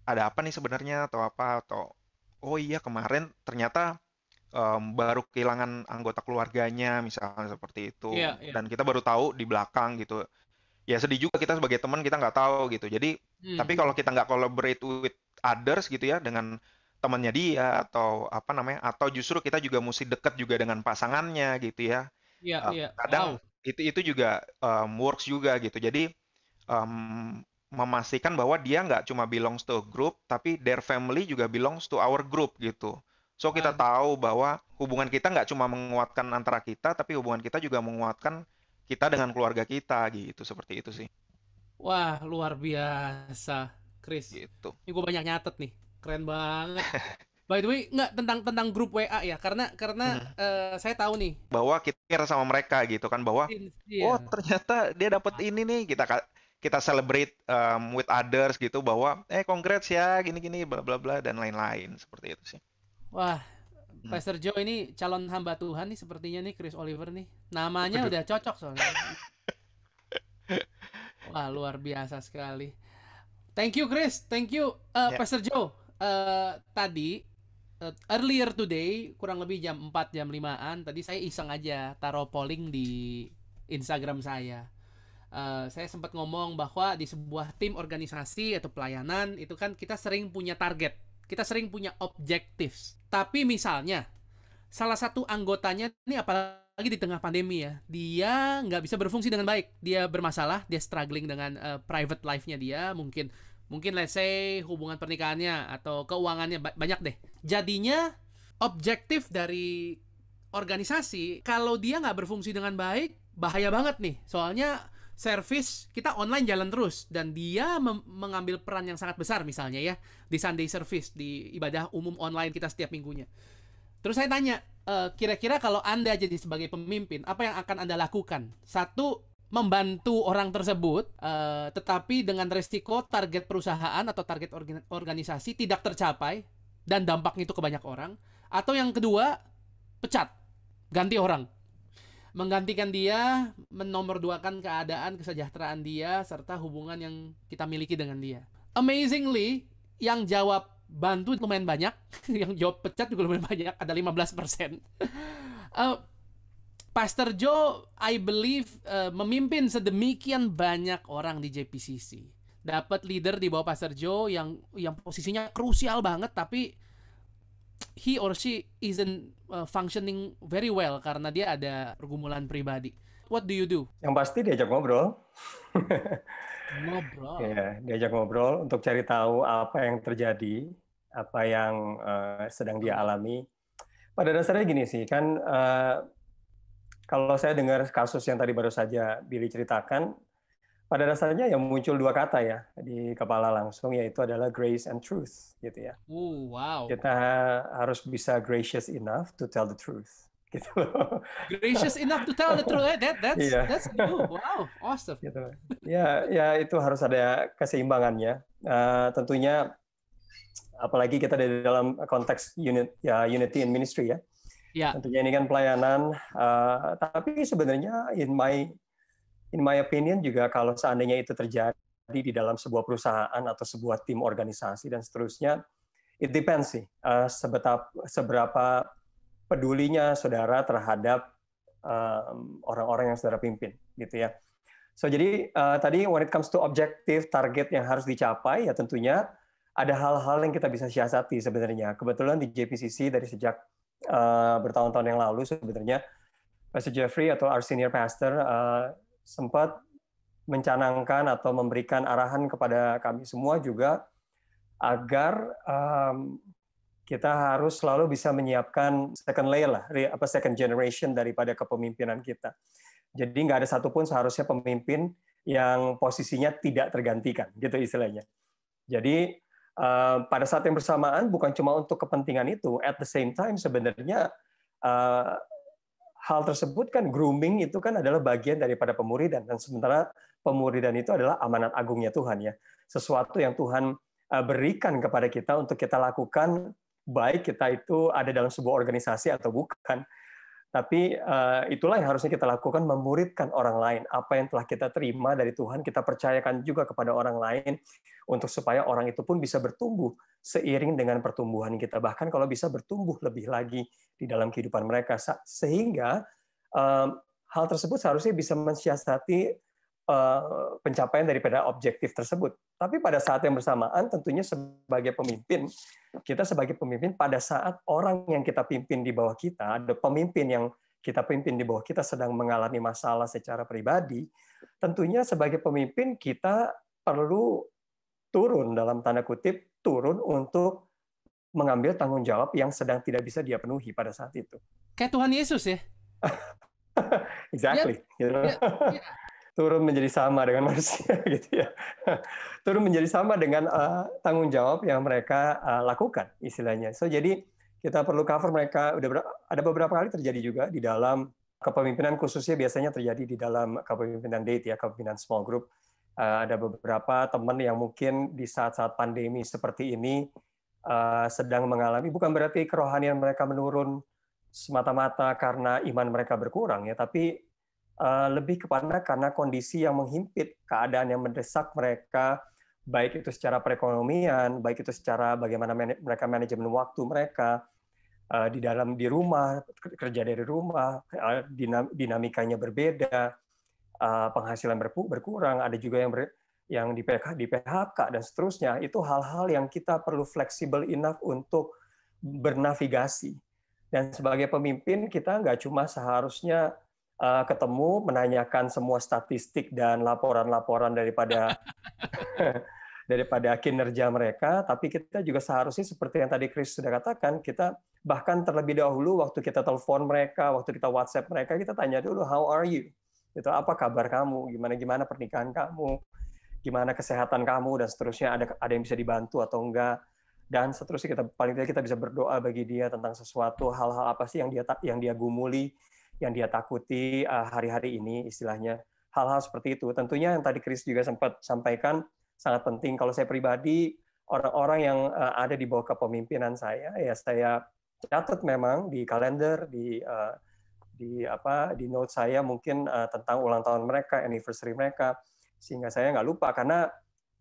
ada apa nih sebenarnya atau apa atau oh iya kemarin ternyata um, baru kehilangan anggota keluarganya misalnya seperti itu yeah, yeah. dan kita baru tahu di belakang gitu ya sedih juga kita sebagai teman kita nggak tahu gitu jadi hmm. tapi kalau kita nggak collaborate with others gitu ya dengan temannya dia atau apa namanya atau justru kita juga mesti dekat juga dengan pasangannya gitu ya. Iya, uh, iya. Kadang wow. itu itu juga um, works juga gitu. Jadi um, memastikan bahwa dia nggak cuma belongs to a group tapi their family juga belongs to our group gitu. So kita wow. tahu bahwa hubungan kita nggak cuma menguatkan antara kita tapi hubungan kita juga menguatkan kita dengan keluarga kita gitu seperti itu sih. Wah, luar biasa. Chris. Gitu. Ini gue banyak nyatet nih. Keren banget. By the way, nggak tentang tentang grup WA ya, karena karena hmm. uh, saya tahu nih bahwa kita care sama mereka gitu kan bahwa yeah. oh ternyata dia dapat ini nih kita kita celebrate um, with others gitu bahwa eh congrats ya gini-gini bla bla bla dan lain-lain seperti itu sih. Wah, hmm. Pastor Joe ini calon hamba Tuhan nih sepertinya nih Chris Oliver nih. Namanya Aduh. udah cocok soalnya. Wah, luar biasa sekali. Thank you Chris, thank you uh, yeah. Pastor Joe. Uh, tadi uh, earlier today kurang lebih jam 4 jam 5-an tadi saya iseng aja taruh polling di Instagram saya. Uh, saya sempat ngomong bahwa di sebuah tim organisasi atau pelayanan itu kan kita sering punya target, kita sering punya objectives. Tapi misalnya salah satu anggotanya ini apalagi di tengah pandemi ya, dia nggak bisa berfungsi dengan baik, dia bermasalah, dia struggling dengan uh, private life-nya dia, mungkin mungkin let's say hubungan pernikahannya atau keuangannya banyak deh. Jadinya objektif dari organisasi kalau dia nggak berfungsi dengan baik bahaya banget nih. Soalnya service kita online jalan terus dan dia mengambil peran yang sangat besar misalnya ya di Sunday service di ibadah umum online kita setiap minggunya. Terus saya tanya, kira kira-kira kalau Anda jadi sebagai pemimpin, apa yang akan Anda lakukan? Satu, membantu orang tersebut, uh, tetapi dengan resiko target perusahaan atau target organisasi tidak tercapai dan dampaknya itu ke banyak orang. Atau yang kedua, pecat, ganti orang menggantikan dia, menomorduakan keadaan kesejahteraan dia serta hubungan yang kita miliki dengan dia. Amazingly, yang jawab bantu lumayan banyak, yang jawab pecat juga lumayan banyak, ada 15%. uh, Pastor Joe, I believe uh, memimpin sedemikian banyak orang di JPCC. Dapat leader di bawah Pastor Joe yang yang posisinya krusial banget tapi he or she isn't uh, functioning very well karena dia ada pergumulan pribadi. What do you do? Yang pasti diajak ngobrol. ngobrol. Ya, diajak ngobrol untuk cari tahu apa yang terjadi, apa yang uh, sedang dia alami. Pada dasarnya gini sih, kan uh, kalau saya dengar kasus yang tadi baru saja Billy ceritakan, pada dasarnya yang muncul dua kata ya di kepala langsung yaitu adalah grace and truth gitu ya. Oh, wow. Kita harus bisa gracious enough to tell the truth gitu Gracious enough to tell the truth. That that's yeah. that's new. Wow, awesome. Gitu. Ya, ya itu harus ada keseimbangannya. Uh, tentunya apalagi kita di dalam konteks unit ya unity in ministry ya. Ya. Tentunya ini kan pelayanan uh, tapi sebenarnya in my in my opinion juga kalau seandainya itu terjadi di dalam sebuah perusahaan atau sebuah tim organisasi dan seterusnya, it depends sih uh, seberapa, seberapa pedulinya saudara terhadap orang-orang um, yang saudara pimpin, gitu ya. So jadi uh, tadi when it comes to objektif target yang harus dicapai ya tentunya ada hal-hal yang kita bisa siasati sebenarnya. Kebetulan di JPCC dari sejak uh, bertahun-tahun yang lalu sebenarnya Pastor Jeffrey atau our senior pastor uh, sempat mencanangkan atau memberikan arahan kepada kami semua juga agar um, kita harus selalu bisa menyiapkan second layer lah, apa second generation daripada kepemimpinan kita. Jadi nggak ada satupun seharusnya pemimpin yang posisinya tidak tergantikan, gitu istilahnya. Jadi uh, pada saat yang bersamaan bukan cuma untuk kepentingan itu, at the same time sebenarnya uh, hal tersebut kan grooming itu kan adalah bagian daripada pemuridan dan sementara pemuridan itu adalah amanat agungnya Tuhan ya. Sesuatu yang Tuhan eh, berikan kepada kita untuk kita lakukan baik kita itu ada dalam sebuah organisasi atau bukan. Tapi uh, itulah yang harusnya kita lakukan, memuridkan orang lain. Apa yang telah kita terima dari Tuhan, kita percayakan juga kepada orang lain, untuk supaya orang itu pun bisa bertumbuh seiring dengan pertumbuhan kita. Bahkan kalau bisa bertumbuh lebih lagi di dalam kehidupan mereka. Sehingga um, hal tersebut seharusnya bisa mensiasati pencapaian daripada objektif tersebut. Tapi pada saat yang bersamaan, tentunya sebagai pemimpin, kita sebagai pemimpin pada saat orang yang kita pimpin di bawah kita, ada pemimpin yang kita pimpin di bawah kita sedang mengalami masalah secara pribadi, tentunya sebagai pemimpin kita perlu turun dalam tanda kutip turun untuk mengambil tanggung jawab yang sedang tidak bisa dia penuhi pada saat itu. Kayak Tuhan Yesus ya. exactly. Yeah. You know? yeah. Yeah turun menjadi sama dengan manusia gitu ya. Turun menjadi sama dengan uh, tanggung jawab yang mereka uh, lakukan istilahnya. So jadi kita perlu cover mereka. Udah ada beberapa kali terjadi juga di dalam kepemimpinan khususnya biasanya terjadi di dalam kepemimpinan date ya kepemimpinan small group. Uh, ada beberapa teman yang mungkin di saat-saat pandemi seperti ini uh, sedang mengalami bukan berarti kerohanian mereka menurun semata-mata karena iman mereka berkurang ya tapi Eh, lebih kepada karena kondisi yang menghimpit, keadaan yang mendesak mereka, baik itu secara perekonomian, baik itu secara bagaimana mereka manajemen waktu mereka eh, di dalam di rumah, kerja dari rumah, eh, dinamikanya berbeda, penghasilan berkurang, ada juga yang ber, yang di PHK, di PHK dan seterusnya. Itu hal-hal yang kita perlu fleksibel enough untuk bernavigasi. Dan sebagai pemimpin kita nggak cuma seharusnya uh, ketemu menanyakan semua statistik dan laporan-laporan daripada daripada kinerja mereka, tapi kita juga seharusnya seperti yang tadi Chris sudah katakan, kita bahkan terlebih dahulu waktu kita telepon mereka, waktu kita WhatsApp mereka, kita tanya dulu how are you? Itu apa kabar kamu? Gimana gimana pernikahan kamu? Gimana kesehatan kamu dan seterusnya? Ada ada yang bisa dibantu atau enggak? Dan seterusnya kita paling tidak kita bisa berdoa bagi dia tentang sesuatu hal-hal apa sih yang dia yang dia gumuli, yang dia takuti eh, hari-hari ini istilahnya hal-hal seperti itu. Tentunya yang tadi Chris juga sempat sampaikan sangat penting. Kalau saya pribadi orang-orang yang eh, ada di bawah kepemimpinan saya, ya saya catat memang di kalender, di uh, di apa di note saya mungkin tentang ulang tahun mereka, anniversary mereka, sehingga saya nggak lupa karena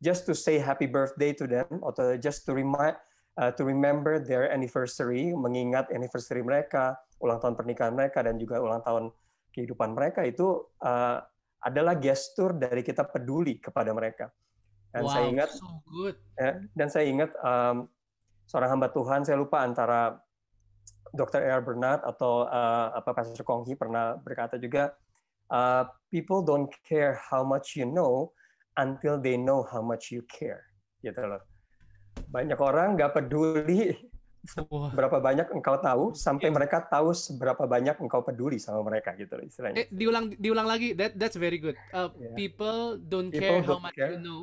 just to say happy birthday to them atau just to remind to remember their anniversary, mengingat anniversary mereka, ulang tahun pernikahan mereka dan juga ulang tahun kehidupan mereka itu uh, adalah gestur dari kita peduli kepada mereka. Dan wow, saya ingat, so good. Ya, dan saya ingat um, seorang hamba Tuhan, saya lupa antara Dr. R. Bernard atau uh, apa Pastor Konghi pernah berkata juga, uh, people don't care how much you know until they know how much you care. Gitu loh. Banyak orang nggak peduli Wah. berapa banyak engkau tahu sampai yeah. mereka tahu seberapa banyak engkau peduli sama mereka gitu loh istilahnya. Eh, diulang diulang lagi. That that's very good. Uh, yeah. People don't people care don't how much care. you know.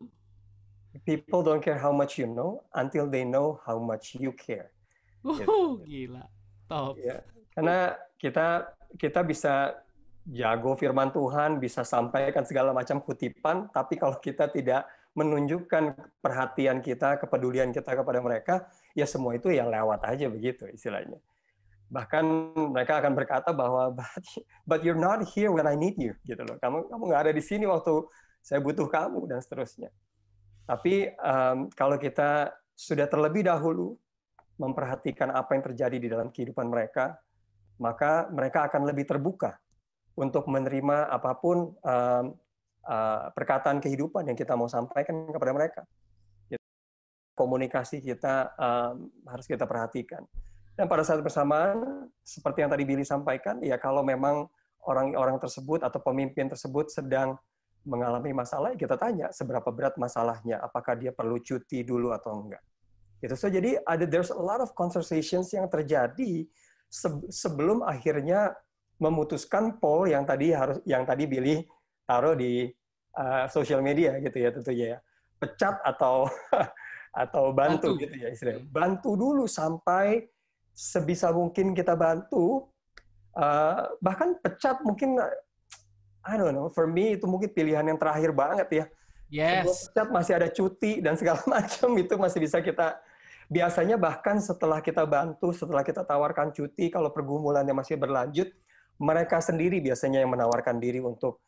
People don't care how much you know until they know how much you care. Uh, gitu. gila. Top. Ya, karena kita kita bisa jago firman Tuhan, bisa sampaikan segala macam kutipan, tapi kalau kita tidak menunjukkan perhatian kita, kepedulian kita kepada mereka, ya semua itu yang lewat aja begitu istilahnya. Bahkan mereka akan berkata bahwa but, but you're not here when I need you gitu loh. Kamu kamu nggak ada di sini waktu saya butuh kamu dan seterusnya. Tapi um, kalau kita sudah terlebih dahulu memperhatikan apa yang terjadi di dalam kehidupan mereka, maka mereka akan lebih terbuka untuk menerima apa pun uh, uh, perkataan kehidupan yang kita mau sampaikan kepada mereka. Komunikasi kita um, harus kita perhatikan. Dan pada saat bersamaan, seperti yang tadi Billy sampaikan, ya kalau memang orang-orang tersebut atau pemimpin tersebut sedang mengalami masalah, ya kita tanya seberapa berat masalahnya, apakah dia perlu cuti dulu atau enggak. Gitu. So jadi ada there's a lot of conversations yang terjadi sebelum akhirnya memutuskan poll yang tadi harus yang tadi Billy taruh di uh, social media gitu ya tentunya ya. Pecat atau atau bantu, bantu. gitu ya istilahnya. Bantu dulu sampai sebisa mungkin kita bantu uh, bahkan pecat mungkin I don't know, for me itu mungkin pilihan yang terakhir banget ya. Yes. pecat masih ada cuti dan segala macam itu masih bisa kita Biasanya bahkan setelah kita bantu, setelah kita tawarkan cuti, kalau pergumulannya masih berlanjut, mereka sendiri biasanya yang menawarkan diri untuk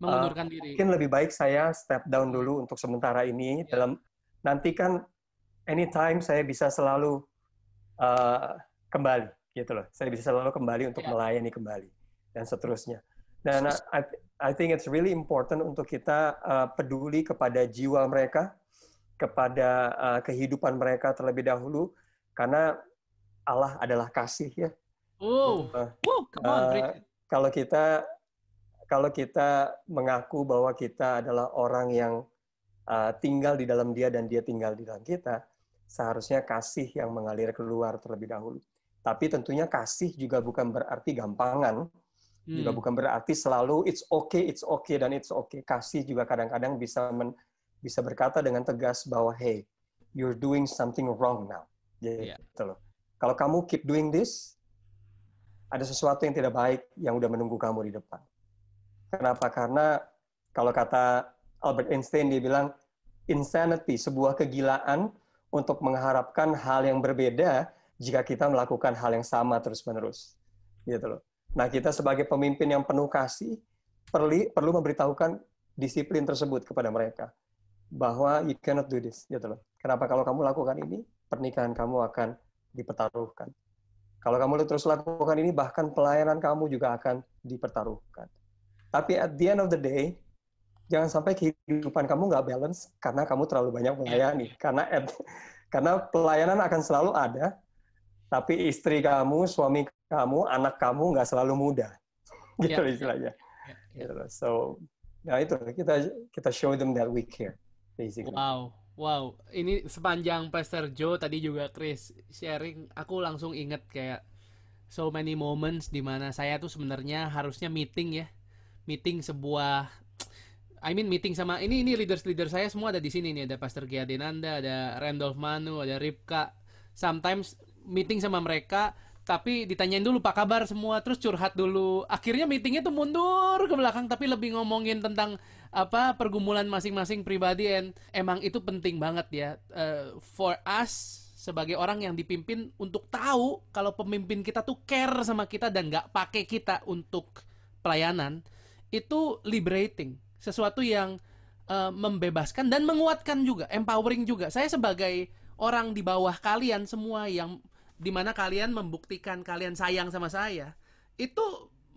mengundurkan uh, diri. Mungkin lebih baik saya step down dulu untuk sementara ini. Yeah. Dalam nanti kan anytime saya bisa selalu uh, kembali, gitu loh. Saya bisa selalu kembali untuk yeah. melayani kembali dan seterusnya. Dan I, I think it's really important untuk kita uh, peduli kepada jiwa mereka, kepada uh, kehidupan mereka terlebih dahulu karena Allah adalah kasih ya. Oh, uh, come on, uh, kalau kita kalau kita mengaku bahwa kita adalah orang yang uh, tinggal di dalam Dia dan Dia tinggal di dalam kita, seharusnya kasih yang mengalir keluar terlebih dahulu. Tapi tentunya kasih juga bukan berarti gampangan, hmm. juga bukan berarti selalu it's okay, it's okay dan it's okay. Kasih juga kadang-kadang bisa men, bisa berkata dengan tegas bahwa hey, you're doing something wrong now. Jadi, yeah. gitu loh. Kalau kamu keep doing this, ada sesuatu yang tidak baik yang udah menunggu kamu di depan. Kenapa? Karena kalau kata Albert Einstein dia bilang insanity, sebuah kegilaan untuk mengharapkan hal yang berbeda jika kita melakukan hal yang sama terus-menerus. Gitu loh. Nah, kita sebagai pemimpin yang penuh kasih perlu perlu memberitahukan disiplin tersebut kepada mereka bahwa you cannot do this gitu loh. Kenapa kalau kamu lakukan ini, pernikahan kamu akan dipertaruhkan. Kalau kamu terus lakukan ini, bahkan pelayanan kamu juga akan dipertaruhkan. Tapi at the end of the day, jangan sampai kehidupan kamu nggak balance karena kamu terlalu banyak melayani. Karena at, karena pelayanan akan selalu ada, tapi istri kamu, suami kamu, anak kamu nggak selalu muda. Gitu yeah, istilahnya. Yeah, yeah. So, nah itu kita kita show them that we care basically. Wow, wow. Ini sepanjang Pastor Joe tadi juga Chris sharing, aku langsung inget kayak so many moments di mana saya tuh sebenarnya harusnya meeting ya, meeting sebuah I mean meeting sama ini ini leaders leader saya semua ada di sini nih. Ada Pastor Gia Denanda, ada Randolph Manu, ada Ripka. Sometimes meeting sama mereka tapi ditanyain dulu pak kabar semua? Terus curhat dulu. Akhirnya meetingnya tuh mundur ke belakang tapi lebih ngomongin tentang apa pergumulan masing-masing pribadi. And emang itu penting banget ya uh, for us sebagai orang yang dipimpin untuk tahu kalau pemimpin kita tuh care sama kita dan nggak pakai kita untuk pelayanan itu liberating sesuatu yang uh, membebaskan dan menguatkan juga, empowering juga. Saya sebagai orang di bawah kalian semua yang di mana kalian membuktikan kalian sayang sama saya, itu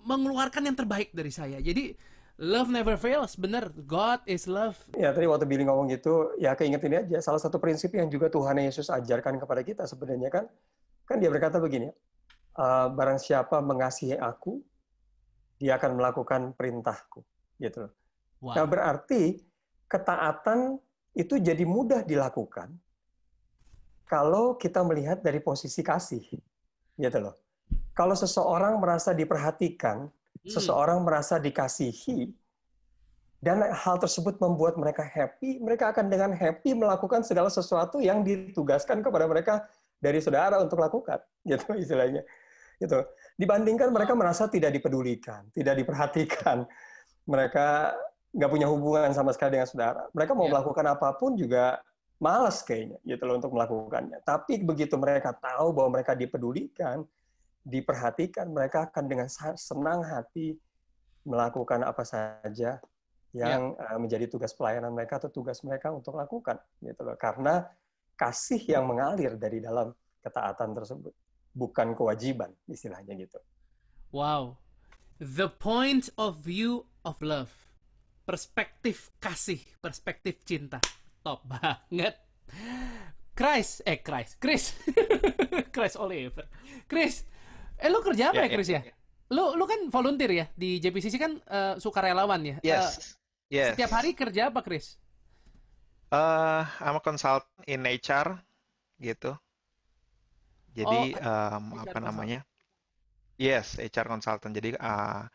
mengeluarkan yang terbaik dari saya. Jadi love never fails, bener. God is love. Ya tadi waktu Billy ngomong gitu, ya keinget ini aja. Salah satu prinsip yang juga Tuhan Yesus ajarkan kepada kita sebenarnya kan, kan dia berkata begini, uh, barang siapa mengasihi aku, dia akan melakukan perintahku, gitu loh. Wow. Nah, berarti ketaatan itu jadi mudah dilakukan kalau kita melihat dari posisi kasih. Gitu loh. Kalau seseorang merasa diperhatikan, hmm. seseorang merasa dikasihi, dan hal tersebut membuat mereka happy, mereka akan dengan happy melakukan segala sesuatu yang ditugaskan kepada mereka dari saudara untuk lakukan, gitu istilahnya. Gitu. Dibandingkan mereka merasa tidak dipedulikan, tidak diperhatikan, mereka nggak punya hubungan sama sekali dengan saudara. Mereka mau yeah. melakukan apa pun juga malas kayaknya gitu loh untuk melakukannya. Tapi begitu mereka tahu bahwa mereka dipedulikan, diperhatikan, mereka akan dengan senang hati melakukan apa saja yang yeah. menjadi tugas pelayanan mereka atau tugas mereka untuk lakukan gitu loh. Karena kasih yang mengalir dari dalam ketaatan tersebut, bukan kewajiban istilahnya gitu. Wow. The point of view of love perspektif kasih, perspektif cinta. Top banget. Chris, eh Chris, Chris, Chris Oliver, Chris, eh lu kerja apa yeah, ya Chris yeah, ya? Yeah. Lu lu kan volunteer ya di JPCC kan uh, sukarelawan ya? Yes. Uh, yes. Setiap hari kerja apa Chris? Uh, I'm a consultant in HR gitu. Jadi oh, um, apa namanya? Yes, HR consultant. Jadi uh,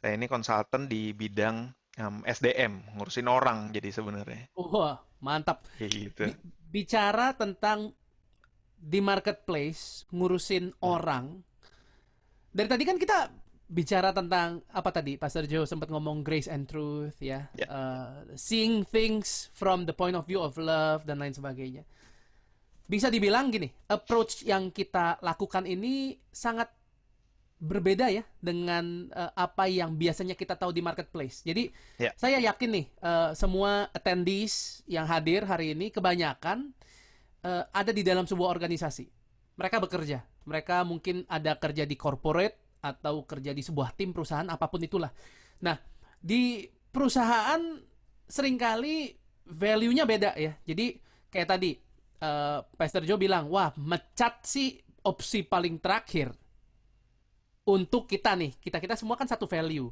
saya ini konsultan di bidang um, SDM, ngurusin orang jadi sebenarnya. Wah, mantap. Gitu. Bicara tentang di marketplace ngurusin hmm. orang. Dari tadi kan kita bicara tentang apa tadi Pastor Joe sempat ngomong grace and truth ya, yeah. Ya. uh, seeing things from the point of view of love dan lain sebagainya. Bisa dibilang gini, approach yang kita lakukan ini sangat berbeda ya dengan uh, apa yang biasanya kita tahu di marketplace. Jadi yeah. saya yakin nih uh, semua attendees yang hadir hari ini kebanyakan uh, ada di dalam sebuah organisasi. Mereka bekerja. Mereka mungkin ada kerja di corporate atau kerja di sebuah tim perusahaan apa pun itulah. Nah, di perusahaan sering kali value-nya beda ya. Jadi kayak tadi uh, Pastor Joe bilang, "Wah, mecat sih opsi paling terakhir." untuk kita nih. Kita kita semua kan satu value.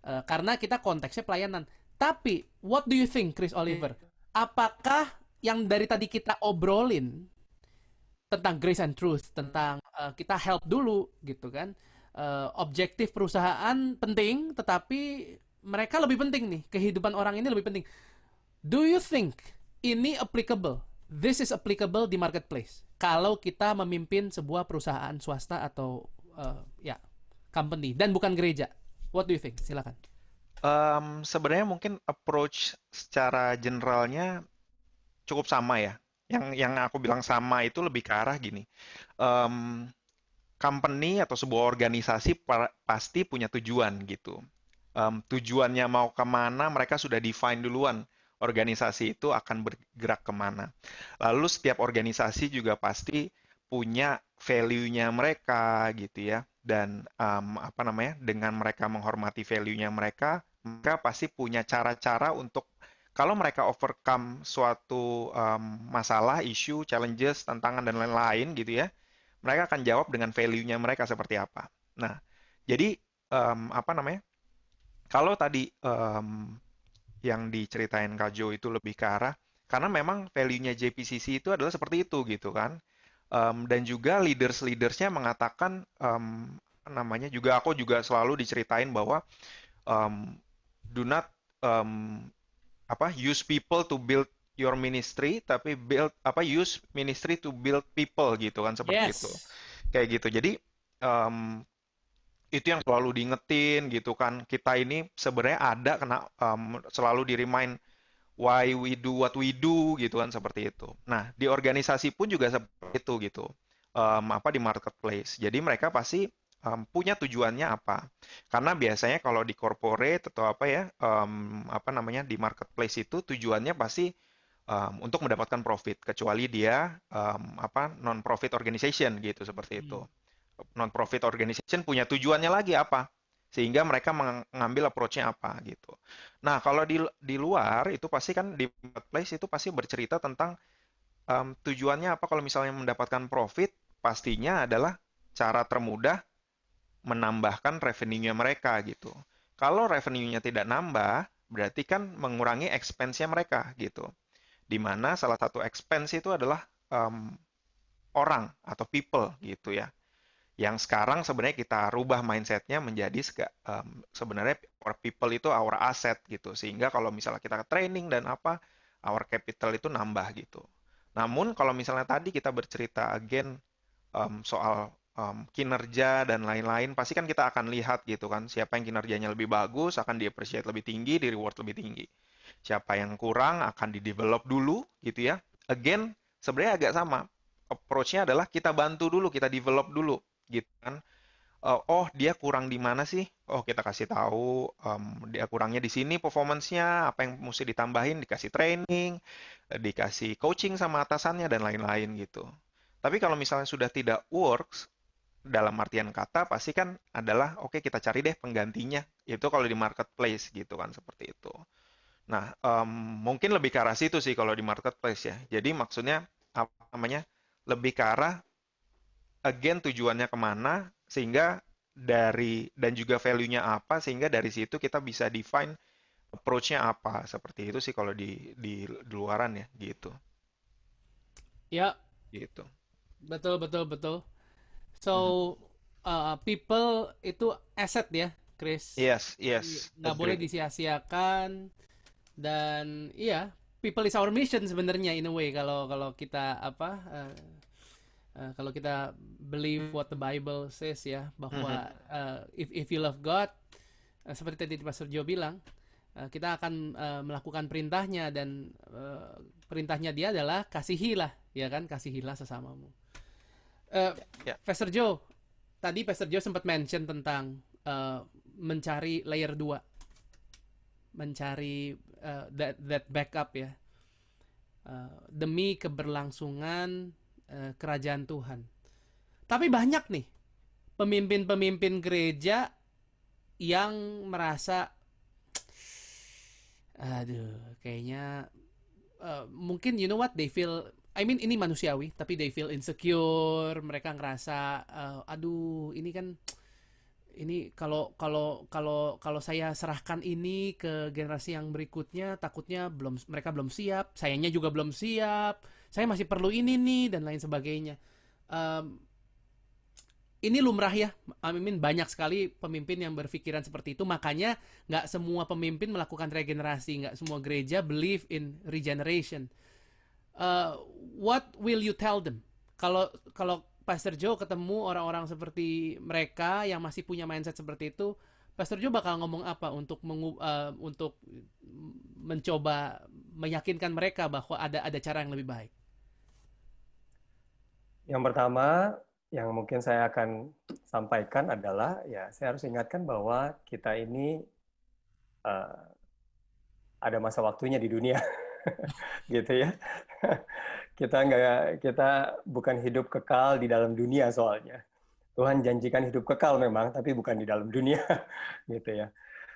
Uh, karena kita konteksnya pelayanan. Tapi what do you think Chris Oliver? Apakah yang dari tadi kita obrolin tentang grace and truth tentang uh, kita help dulu gitu kan? Uh, objektif perusahaan penting tetapi mereka lebih penting nih. Kehidupan orang ini lebih penting. Do you think ini applicable this is applicable di marketplace kalau kita memimpin sebuah perusahaan swasta atau uh, ya company dan bukan gereja. What do you think? Silakan. Um, sebenarnya mungkin approach secara generalnya cukup sama ya. Yang yang aku bilang sama itu lebih ke arah gini. Um, company atau sebuah organisasi pasti punya tujuan gitu. Um, tujuannya mau ke mana mereka sudah define duluan organisasi itu akan bergerak ke mana. Lalu setiap organisasi juga pasti punya value-nya mereka gitu ya dan um, apa namanya dengan mereka menghormati value-nya mereka mereka pasti punya cara-cara untuk kalau mereka overcome suatu um, masalah, isu, challenges, tantangan dan lain-lain gitu ya, mereka akan jawab dengan value-nya mereka seperti apa. Nah, jadi um, apa namanya? Kalau tadi um, yang diceritain Kak Jo itu lebih ke arah karena memang value-nya JPCC itu adalah seperti itu gitu kan. Um, dan juga leaders-leadersnya mengatakan um, namanya juga aku juga selalu diceritain bahwa um, do not um, apa use people to build your ministry tapi build apa use ministry to build people gitu kan seperti Yes. itu kayak gitu. Jadi um, itu yang selalu diingetin gitu kan. Kita ini sebenarnya ada kena um, selalu di remind why we do what we do gitu kan seperti itu. Nah di organisasi pun juga seperti itu gitu. Um, apa di marketplace. Jadi mereka pasti um, punya tujuannya apa. Karena biasanya kalau di corporate atau apa ya um, apa namanya di marketplace itu tujuannya pasti um, untuk mendapatkan profit. Kecuali dia um, apa non profit organization gitu seperti itu non profit organization punya tujuannya lagi apa sehingga mereka mengambil approach-nya apa gitu. Nah kalau di di luar itu pasti kan di marketplace itu pasti bercerita tentang um, tujuannya apa kalau misalnya mendapatkan profit pastinya adalah cara termudah menambahkan revenue-nya mereka gitu. Kalau revenue-nya tidak nambah berarti kan mengurangi expense-nya mereka gitu. Di mana salah satu expense itu adalah um, orang atau people gitu ya yang sekarang sebenarnya kita rubah mindsetnya menjadi um, sebenarnya our people itu our asset gitu. Sehingga kalau misalnya kita training dan apa our capital itu nambah gitu. Namun kalau misalnya tadi kita bercerita again um, soal um, kinerja dan lain-lain pasti kan kita akan lihat gitu kan siapa yang kinerjanya lebih bagus akan di appreciate lebih tinggi di reward lebih tinggi. Siapa yang kurang akan di develop dulu gitu ya. Again sebenarnya agak sama. Approach-nya adalah kita bantu dulu kita develop dulu gitu kan. Uh, oh dia kurang di mana sih? Oh kita kasih tahu um, dia kurangnya di sini performance-nya apa yang mesti ditambahin dikasih training eh, dikasih coaching sama atasannya dan lain-lain gitu. Tapi kalau misalnya sudah tidak works dalam artian kata pasti kan adalah oke kita cari deh penggantinya. Itu kalau di marketplace gitu kan seperti itu. Nah um, mungkin lebih ke arah situ sih kalau di marketplace ya. Jadi maksudnya apa namanya lebih ke arah again tujuannya ke mana sehingga dari dan juga value-nya apa sehingga dari situ kita bisa define approach-nya apa. Seperti itu sih kalau di di, di luaran ya gitu. Ya, gitu. Betul betul betul. So, uh, people itu aset ya, Chris. yes yes. Nggak boleh disia-siakan dan iya people is our mission sebenarnya in a way kalau kalau kita apa eh, eh, kalau kita believe what the Bible says ya bahwa eh, if if you love God eh, seperti tadi Pastor Joe bilang eh, kita akan eh, melakukan perintahnya dan eh, perintahnya dia adalah kasihilah ya kan? Kasihilah sesamamu. Eh, Ya. Pastor Joe tadi Pastor Joe sempat mention tentang eh, mencari layer 2 mencari uh, that that backup ya. Uh, demi keberlangsungan uh, kerajaan Tuhan. Tapi banyak nih pemimpin-pemimpin gereja yang merasa aduh kayaknya uh, mungkin you know what they feel I mean ini manusiawi tapi they feel insecure mereka ngerasa uh, aduh ini kan ini kalau kalau kalau kalau saya serahkan ini ke generasi yang berikutnya takutnya belum mereka belum siap sayanya juga belum siap saya masih perlu ini nih dan lain sebagainya. Em, ini lumrah ya mean banyak sekali pemimpin yang berpikiran seperti itu. Makanya nggak semua pemimpin melakukan regenerasi. Nggak semua gereja believe in regeneration. Uh, what will you tell them? Kalau kalau Pastor Joe ketemu orang-orang seperti mereka yang masih punya mindset seperti itu, Pastor Joe bakal ngomong apa untuk mengu- uh, untuk mencoba meyakinkan mereka bahwa ada ada cara yang lebih baik. Yang pertama, yang mungkin saya akan sampaikan adalah ya saya harus ingatkan bahwa kita ini uh, ada masa waktunya di dunia, gitu ya. Kita nggak kita bukan hidup kekal di dalam dunia soalnya. Tuhan janjikan hidup kekal memang, tapi bukan di dalam dunia, gitu ya.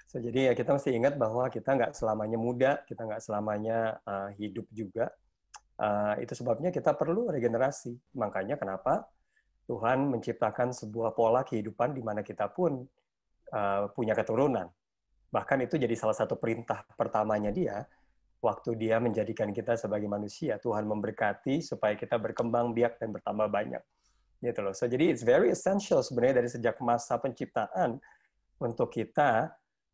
So, jadi ya kita mesti ingat bahwa kita nggak selamanya muda, kita nggak selamanya uh, hidup juga. Uh, itu sebabnya kita perlu regenerasi. Makanya kenapa Tuhan menciptakan sebuah pola kehidupan di mana kita pun uh, punya keturunan. Bahkan itu jadi salah satu perintah pertamanya dia waktu dia menjadikan kita sebagai manusia. Tuhan memberkati supaya kita berkembang biak dan bertambah banyak. Gitu loh. So jadi it's very essential sebenarnya dari sejak masa penciptaan untuk kita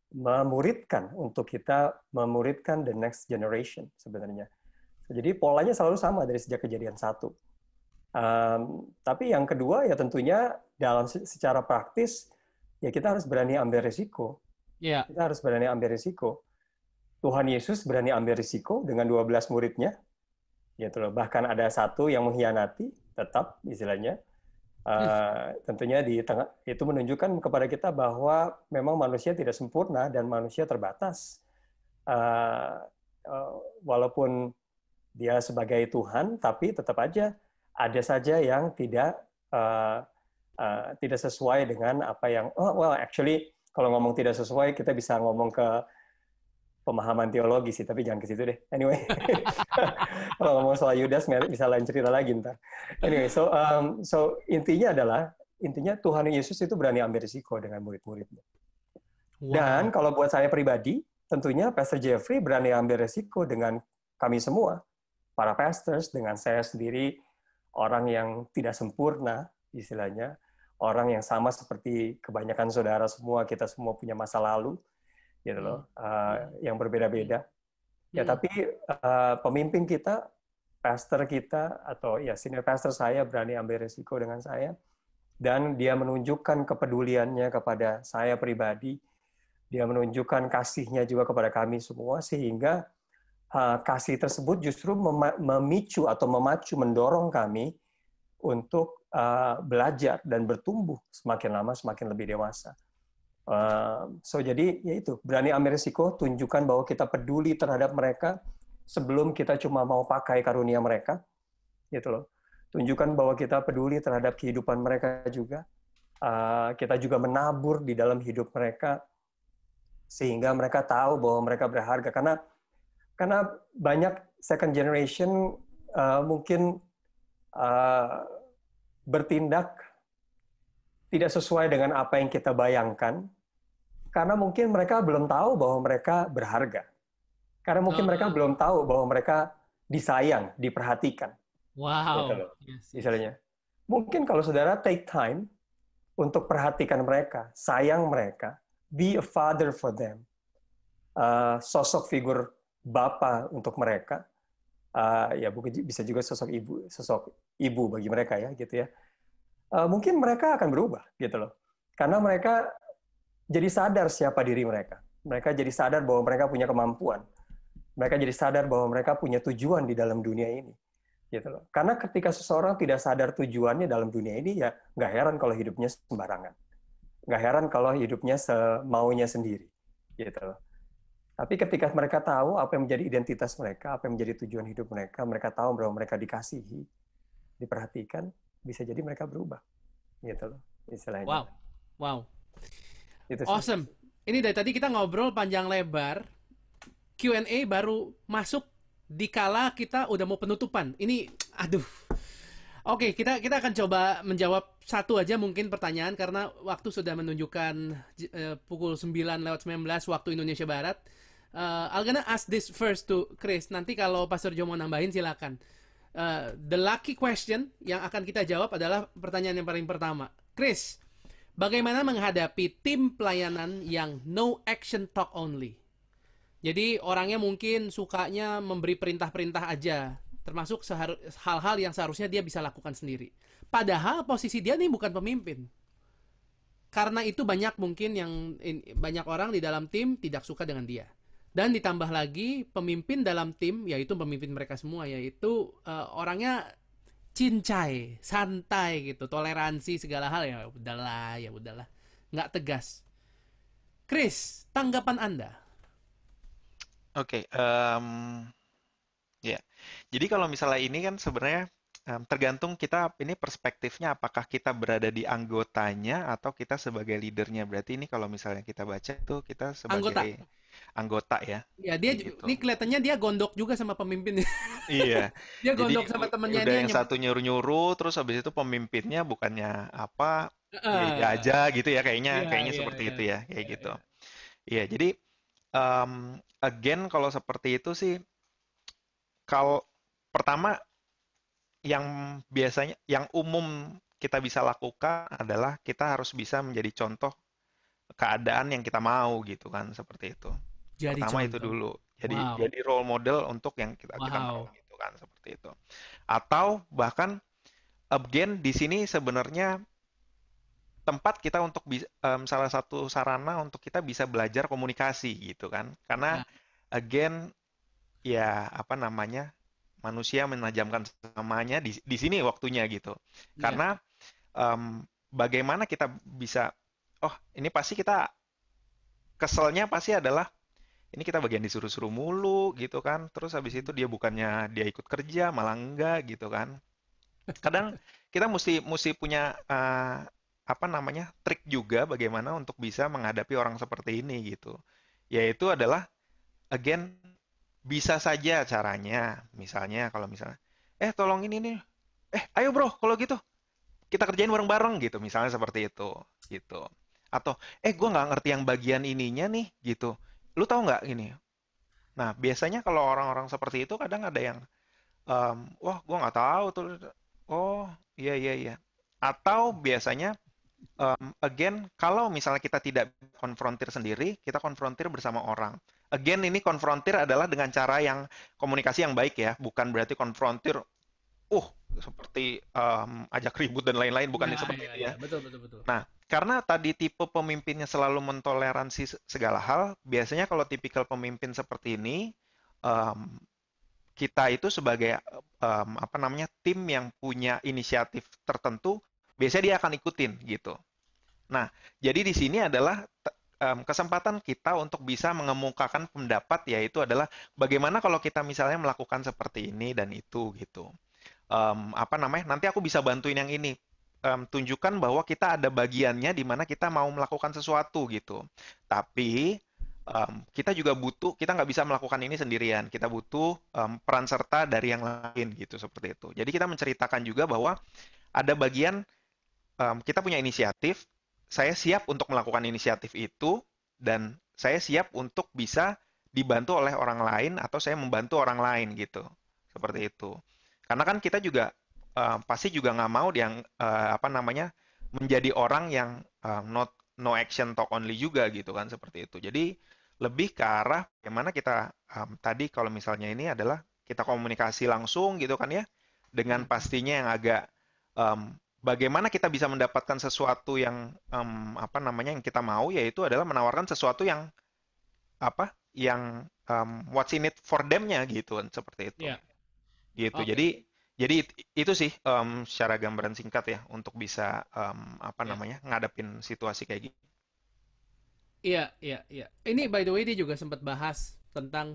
memuridkan untuk kita memuridkan the next generation sebenarnya. Jadi polanya selalu sama dari sejak kejadian satu. Um, tapi yang kedua ya tentunya dalam secara praktis ya kita harus berani ambil risiko. Yeah. Kita harus berani ambil risiko. Tuhan Yesus berani ambil risiko dengan 12 muridnya. Gitu loh. Bahkan ada satu yang mengkhianati tetap istilahnya. Uh, tentunya di tengah itu menunjukkan kepada kita bahwa memang manusia tidak sempurna dan manusia terbatas. Uh, uh, walaupun dia sebagai Tuhan, tapi tetap aja ada saja yang tidak uh, uh, tidak sesuai dengan apa yang oh well actually kalau ngomong tidak sesuai kita bisa ngomong ke pemahaman teologi sih tapi jangan ke situ deh. Anyway kalau ngomong soal Yudas bisa lain cerita lagi ntar. Anyway so um, so intinya adalah intinya Tuhan Yesus itu berani ambil risiko dengan murid-muridnya. Wow. dan kalau buat saya pribadi tentunya Pastor Jeffrey berani ambil risiko dengan kami semua para pastors, dengan saya sendiri, orang yang tidak sempurna, istilahnya, orang yang sama seperti kebanyakan saudara semua, kita semua punya masa lalu, gitu loh, uh, yang berbeda-beda. Ya, hmm. tapi uh, pemimpin kita, pastor kita, atau ya senior pastor saya berani ambil resiko dengan saya, dan dia menunjukkan kepeduliannya kepada saya pribadi, dia menunjukkan kasihnya juga kepada kami semua, sehingga uh, kasih tersebut justru memicu atau memacu, mendorong kami untuk uh, belajar dan bertumbuh semakin lama semakin lebih dewasa. Uh, so jadi ya itu berani ambil risiko, tunjukkan bahwa kita peduli terhadap mereka sebelum kita cuma mau pakai karunia mereka, gitu loh. Tunjukkan bahwa kita peduli terhadap kehidupan mereka juga. Uh, kita juga menabur di dalam hidup mereka sehingga mereka tahu bahwa mereka berharga karena karena banyak second generation uh, mungkin uh, bertindak tidak sesuai dengan apa yang kita bayangkan. Karena mungkin mereka belum tahu bahwa mereka berharga. Karena mungkin oh. mereka belum tahu bahwa mereka disayang diperhatikan. Wow. Gitu yes, misalnya. Mungkin kalau saudara take time untuk perhatikan mereka sayang mereka be a father for them uh, sosok figur bapak untuk mereka, uh, ya mungkin bisa juga sosok ibu, sosok ibu bagi mereka ya gitu ya. Uh, mungkin mereka akan berubah gitu loh, karena mereka jadi sadar siapa diri mereka. Mereka jadi sadar bahwa mereka punya kemampuan. Mereka jadi sadar bahwa mereka punya tujuan di dalam dunia ini. Gitu loh. Karena ketika seseorang tidak sadar tujuannya dalam dunia ini, ya nggak heran kalau hidupnya sembarangan. Nggak heran kalau hidupnya semaunya sendiri. Gitu loh. Tapi ketika mereka tahu apa yang menjadi identitas mereka, apa yang menjadi tujuan hidup mereka, mereka tahu bahwa mereka dikasihi, diperhatikan, bisa jadi mereka berubah. Gitu loh, istilahnya. Wow. Wow. Itu awesome. Ini dari tadi kita ngobrol panjang lebar. Q&A baru masuk di kala kita udah mau penutupan. Ini aduh. Oke, kita kita akan coba menjawab satu aja mungkin pertanyaan karena waktu sudah menunjukkan uh, pukul 9 lewat 19 waktu Indonesia Barat uh, I'm gonna ask this first to Chris. Nanti kalau Pastor Jo mau nambahin silakan. Uh, the lucky question yang akan kita jawab adalah pertanyaan yang paling pertama. Chris, bagaimana menghadapi tim pelayanan yang no action talk only? Jadi orangnya mungkin sukanya memberi perintah-perintah aja, termasuk hal-hal yang seharusnya dia bisa lakukan sendiri. Padahal posisi dia nih bukan pemimpin. Karena itu banyak mungkin yang banyak orang di dalam tim tidak suka dengan dia. Dan ditambah lagi pemimpin dalam tim yaitu pemimpin mereka semua yaitu uh, orangnya cincai, santai gitu, toleransi segala hal ya udahlah, ya udahlah. nggak tegas. Chris, tanggapan Anda? Oke, okay, um, ya. Yeah. Jadi kalau misalnya ini kan sebenarnya um, tergantung kita ini perspektifnya apakah kita berada di anggotanya atau kita sebagai leadernya. Berarti ini kalau misalnya kita baca tuh kita sebagai Anggota anggota ya. Ya dia gitu. ini kelihatannya dia gondok juga sama pemimpin. iya. dia gondok Jadi, sama temennya udah yang satu nyuruh-nyuruh terus habis itu pemimpinnya bukannya apa uh, ya aja gitu ya kayaknya iya, kayaknya iya, seperti iya, itu ya kayak iya, gitu. Iya, iya jadi um, again kalau seperti itu sih kalau pertama yang biasanya yang umum kita bisa lakukan adalah kita harus bisa menjadi contoh keadaan yang kita mau gitu kan seperti itu. Jadi Pertama contoh. itu dulu. Jadi Wow. jadi role model untuk yang kita kita Wow. mau gitu kan seperti itu. Atau bahkan again di sini sebenarnya tempat kita untuk bisa salah satu sarana untuk kita bisa belajar komunikasi gitu kan. Karena Ya. again ya apa namanya manusia menajamkan sesamanya di di sini waktunya gitu. Ya. Karena em, bagaimana kita bisa oh ini pasti kita keselnya pasti adalah ini kita bagian disuruh-suruh mulu gitu kan. Terus habis itu dia bukannya dia ikut kerja malah enggak gitu kan. Kadang kita mesti mesti punya eh, apa namanya trik juga bagaimana untuk bisa menghadapi orang seperti ini gitu. Yaitu adalah again bisa saja caranya. Misalnya kalau misalnya eh tolong ini nih. Eh ayo bro kalau gitu kita kerjain bareng-bareng gitu. Misalnya seperti itu gitu. Atau eh gue nggak ngerti yang bagian ininya nih gitu. Lu tahu nggak ini? Nah biasanya kalau orang-orang seperti itu kadang ada yang em, wah gue nggak tahu tuh. Oh iya iya iya. Atau biasanya um, again, kalau misalnya kita tidak konfrontir sendiri, kita konfrontir bersama orang. Again, ini konfrontir adalah dengan cara yang komunikasi yang baik ya, bukan berarti konfrontir, uh, seperti um, ajak ribut dan lain-lain, bukan Ya, seperti ya, itu ya. ya. Betul, betul, betul. Nah, karena tadi tipe pemimpinnya selalu mentoleransi se- segala hal, biasanya kalau tipikal pemimpin seperti ini, um, kita itu sebagai um, apa namanya tim yang punya inisiatif tertentu, biasanya dia akan ikutin gitu. Nah, jadi di sini adalah em, kesempatan kita untuk bisa mengemukakan pendapat, yaitu adalah bagaimana kalau kita misalnya melakukan seperti ini dan itu gitu. Em, apa namanya? Nanti aku bisa bantuin yang ini. Em, tunjukkan bahwa kita ada bagiannya di mana kita mau melakukan sesuatu gitu. Tapi em, kita juga butuh, kita nggak bisa melakukan ini sendirian. Kita butuh em, peran serta dari yang lain gitu seperti itu. Jadi kita menceritakan juga bahwa ada bagian em, kita punya inisiatif, saya siap untuk melakukan inisiatif itu dan saya siap untuk bisa dibantu oleh orang lain atau saya membantu orang lain gitu. Seperti itu. Karena kan kita juga eh, pasti juga nggak mau yang eh, apa namanya menjadi orang yang eh, not no action talk only juga gitu kan seperti itu. Jadi lebih ke arah bagaimana kita em, tadi kalau misalnya ini adalah kita komunikasi langsung gitu kan ya dengan pastinya yang agak em, bagaimana kita bisa mendapatkan sesuatu yang em, apa namanya yang kita mau yaitu adalah menawarkan sesuatu yang apa yang em, what's in it for them-nya gitu kan seperti itu Iya. Gitu Oke. jadi jadi it- itu sih em, secara gambaran singkat ya untuk bisa em, apa Iya. namanya ngadepin situasi kayak gitu Iya, iya, iya. Ini by the way dia juga sempat bahas tentang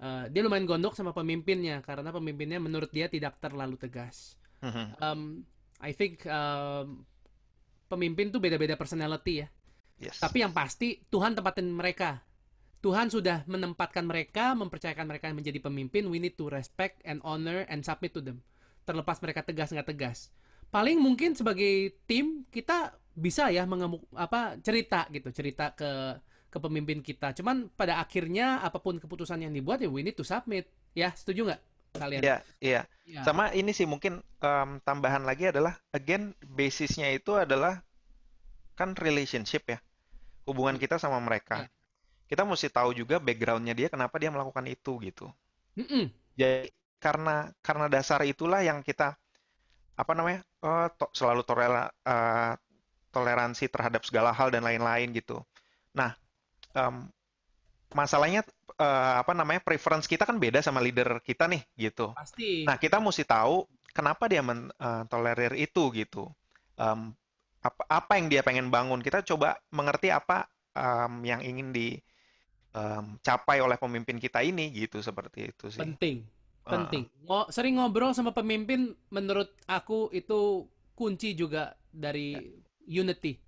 eh, dia lumayan gondok sama pemimpinnya karena pemimpinnya menurut dia tidak terlalu tegas. Mhm. Um, I think um, pemimpin tuh beda-beda personality ya. yes Tapi yang pasti Tuhan tempatin mereka. Tuhan sudah menempatkan mereka, mempercayakan mereka menjadi pemimpin. We need to respect and honor and submit to them. Terlepas mereka tegas nggak tegas. Paling mungkin sebagai tim kita bisa ya mengemuk apa cerita gitu, cerita ke ke pemimpin kita. Cuman pada akhirnya apa pun keputusan yang dibuat ya we need to submit. Ya, setuju nggak kalian? Iya, iya. Ya. Sama ini sih mungkin em, tambahan lagi adalah again basisnya itu adalah kan relationship ya. Hubungan kita sama mereka. Ya. Kita mesti tahu juga backgroundnya dia kenapa dia melakukan itu gitu. Mm-mm. Jadi karena karena dasar itulah yang kita apa namanya eh, to- selalu torela- eh, toleransi terhadap segala hal dan lain-lain gitu. Nah, em, masalahnya eh, apa namanya preference kita kan beda sama leader kita nih gitu. Pasti. Nah, kita mesti tahu kenapa dia mentolerir itu gitu. Em, apa, apa yang dia pengen bangun. Kita coba mengerti apa em, yang ingin dicapai oleh pemimpin kita ini gitu seperti itu sih. penting Ah. penting Ngo- sering ngobrol sama pemimpin menurut aku itu kunci juga dari unity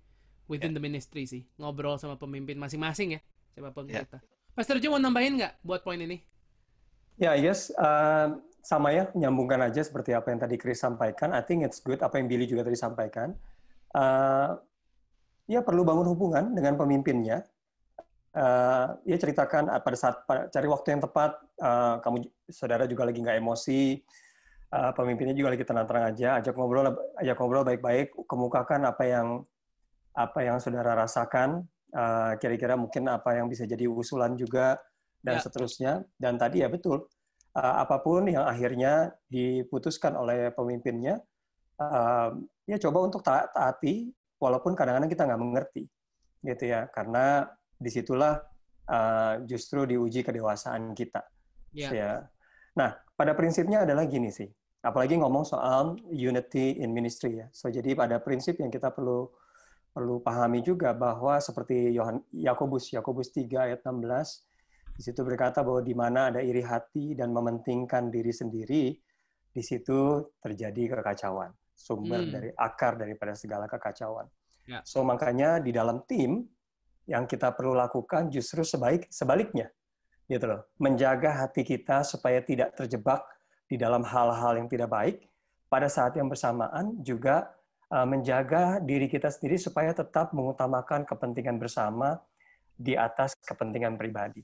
within the ministry sih ngobrol sama pemimpin masing-masing ya siapa pun Ya. kita Pastor Jo mau nambahin nggak buat poin ini Ya, yes, uh, sama ya, menyambungkan aja seperti apa yang tadi Chris sampaikan. I think it's good apa yang Billy juga tadi sampaikan. Uh, ya perlu bangun hubungan dengan pemimpinnya. Uh, ya ceritakan uh, pada saat pada, cari waktu yang tepat. uh, kamu saudara juga lagi nggak emosi. uh, pemimpinnya juga lagi tenang-tenang aja. Ajak ngobrol, ajak ngobrol baik-baik. Kemukakan apa yang apa yang saudara rasakan uh, kira-kira mungkin apa yang bisa jadi usulan juga dan ya. seterusnya. Dan tadi ya betul, uh, apa pun yang akhirnya diputuskan oleh pemimpinnya, uh, ya coba untuk taati, walaupun kadang-kadang kita nggak mengerti, gitu ya, karena di situlah uh, justru diuji kedewasaan kita. Ya. ya. Nah, pada prinsipnya adalah gini sih, apalagi ngomong soal unity in ministry ya. So jadi pada prinsip yang kita perlu perlu pahami juga bahwa seperti Yohan Yakobus Yakobus 3 ayat 16 di situ berkata bahwa di mana ada iri hati dan mementingkan diri sendiri di situ terjadi kekacauan sumber hmm. dari akar daripada segala kekacauan. Ya. So makanya di dalam tim yang kita perlu lakukan justru sebaik sebaliknya gitu loh menjaga hati kita supaya tidak terjebak di dalam hal-hal yang tidak baik, pada saat yang bersamaan juga uh, menjaga diri kita sendiri supaya tetap mengutamakan kepentingan bersama di atas kepentingan pribadi.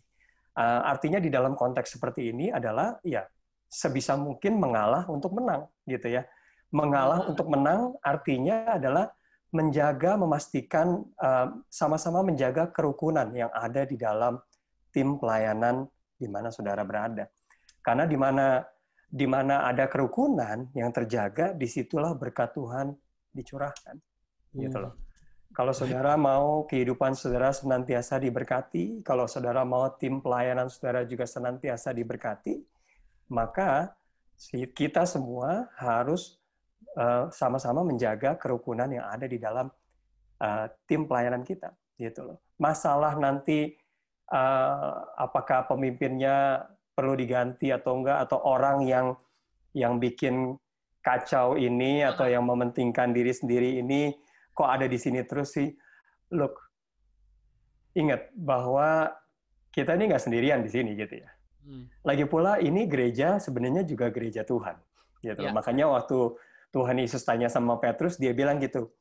Uh, artinya di dalam konteks seperti ini adalah ya sebisa mungkin mengalah untuk menang gitu ya. Mengalah untuk menang artinya adalah menjaga memastikan uh, sama-sama menjaga kerukunan yang ada di dalam tim pelayanan di mana saudara berada. Karena di mana di mana ada kerukunan yang terjaga, di situlah berkat Tuhan dicurahkan. Gitu loh. Kalau saudara mau kehidupan saudara senantiasa diberkati, kalau saudara mau tim pelayanan saudara juga senantiasa diberkati, maka kita semua harus sama-sama uh, menjaga kerukunan yang ada di dalam uh, tim pelayanan kita, gitu loh. Masalah nanti uh, apakah pemimpinnya perlu diganti atau enggak atau orang yang yang bikin kacau ini atau yang mementingkan diri sendiri ini kok ada di sini terus sih look ingat bahwa kita ini nggak sendirian di sini gitu ya hmm. lagi pula ini gereja sebenarnya juga gereja Tuhan gitu ya. makanya waktu Tuhan Yesus tanya sama Petrus dia bilang gitu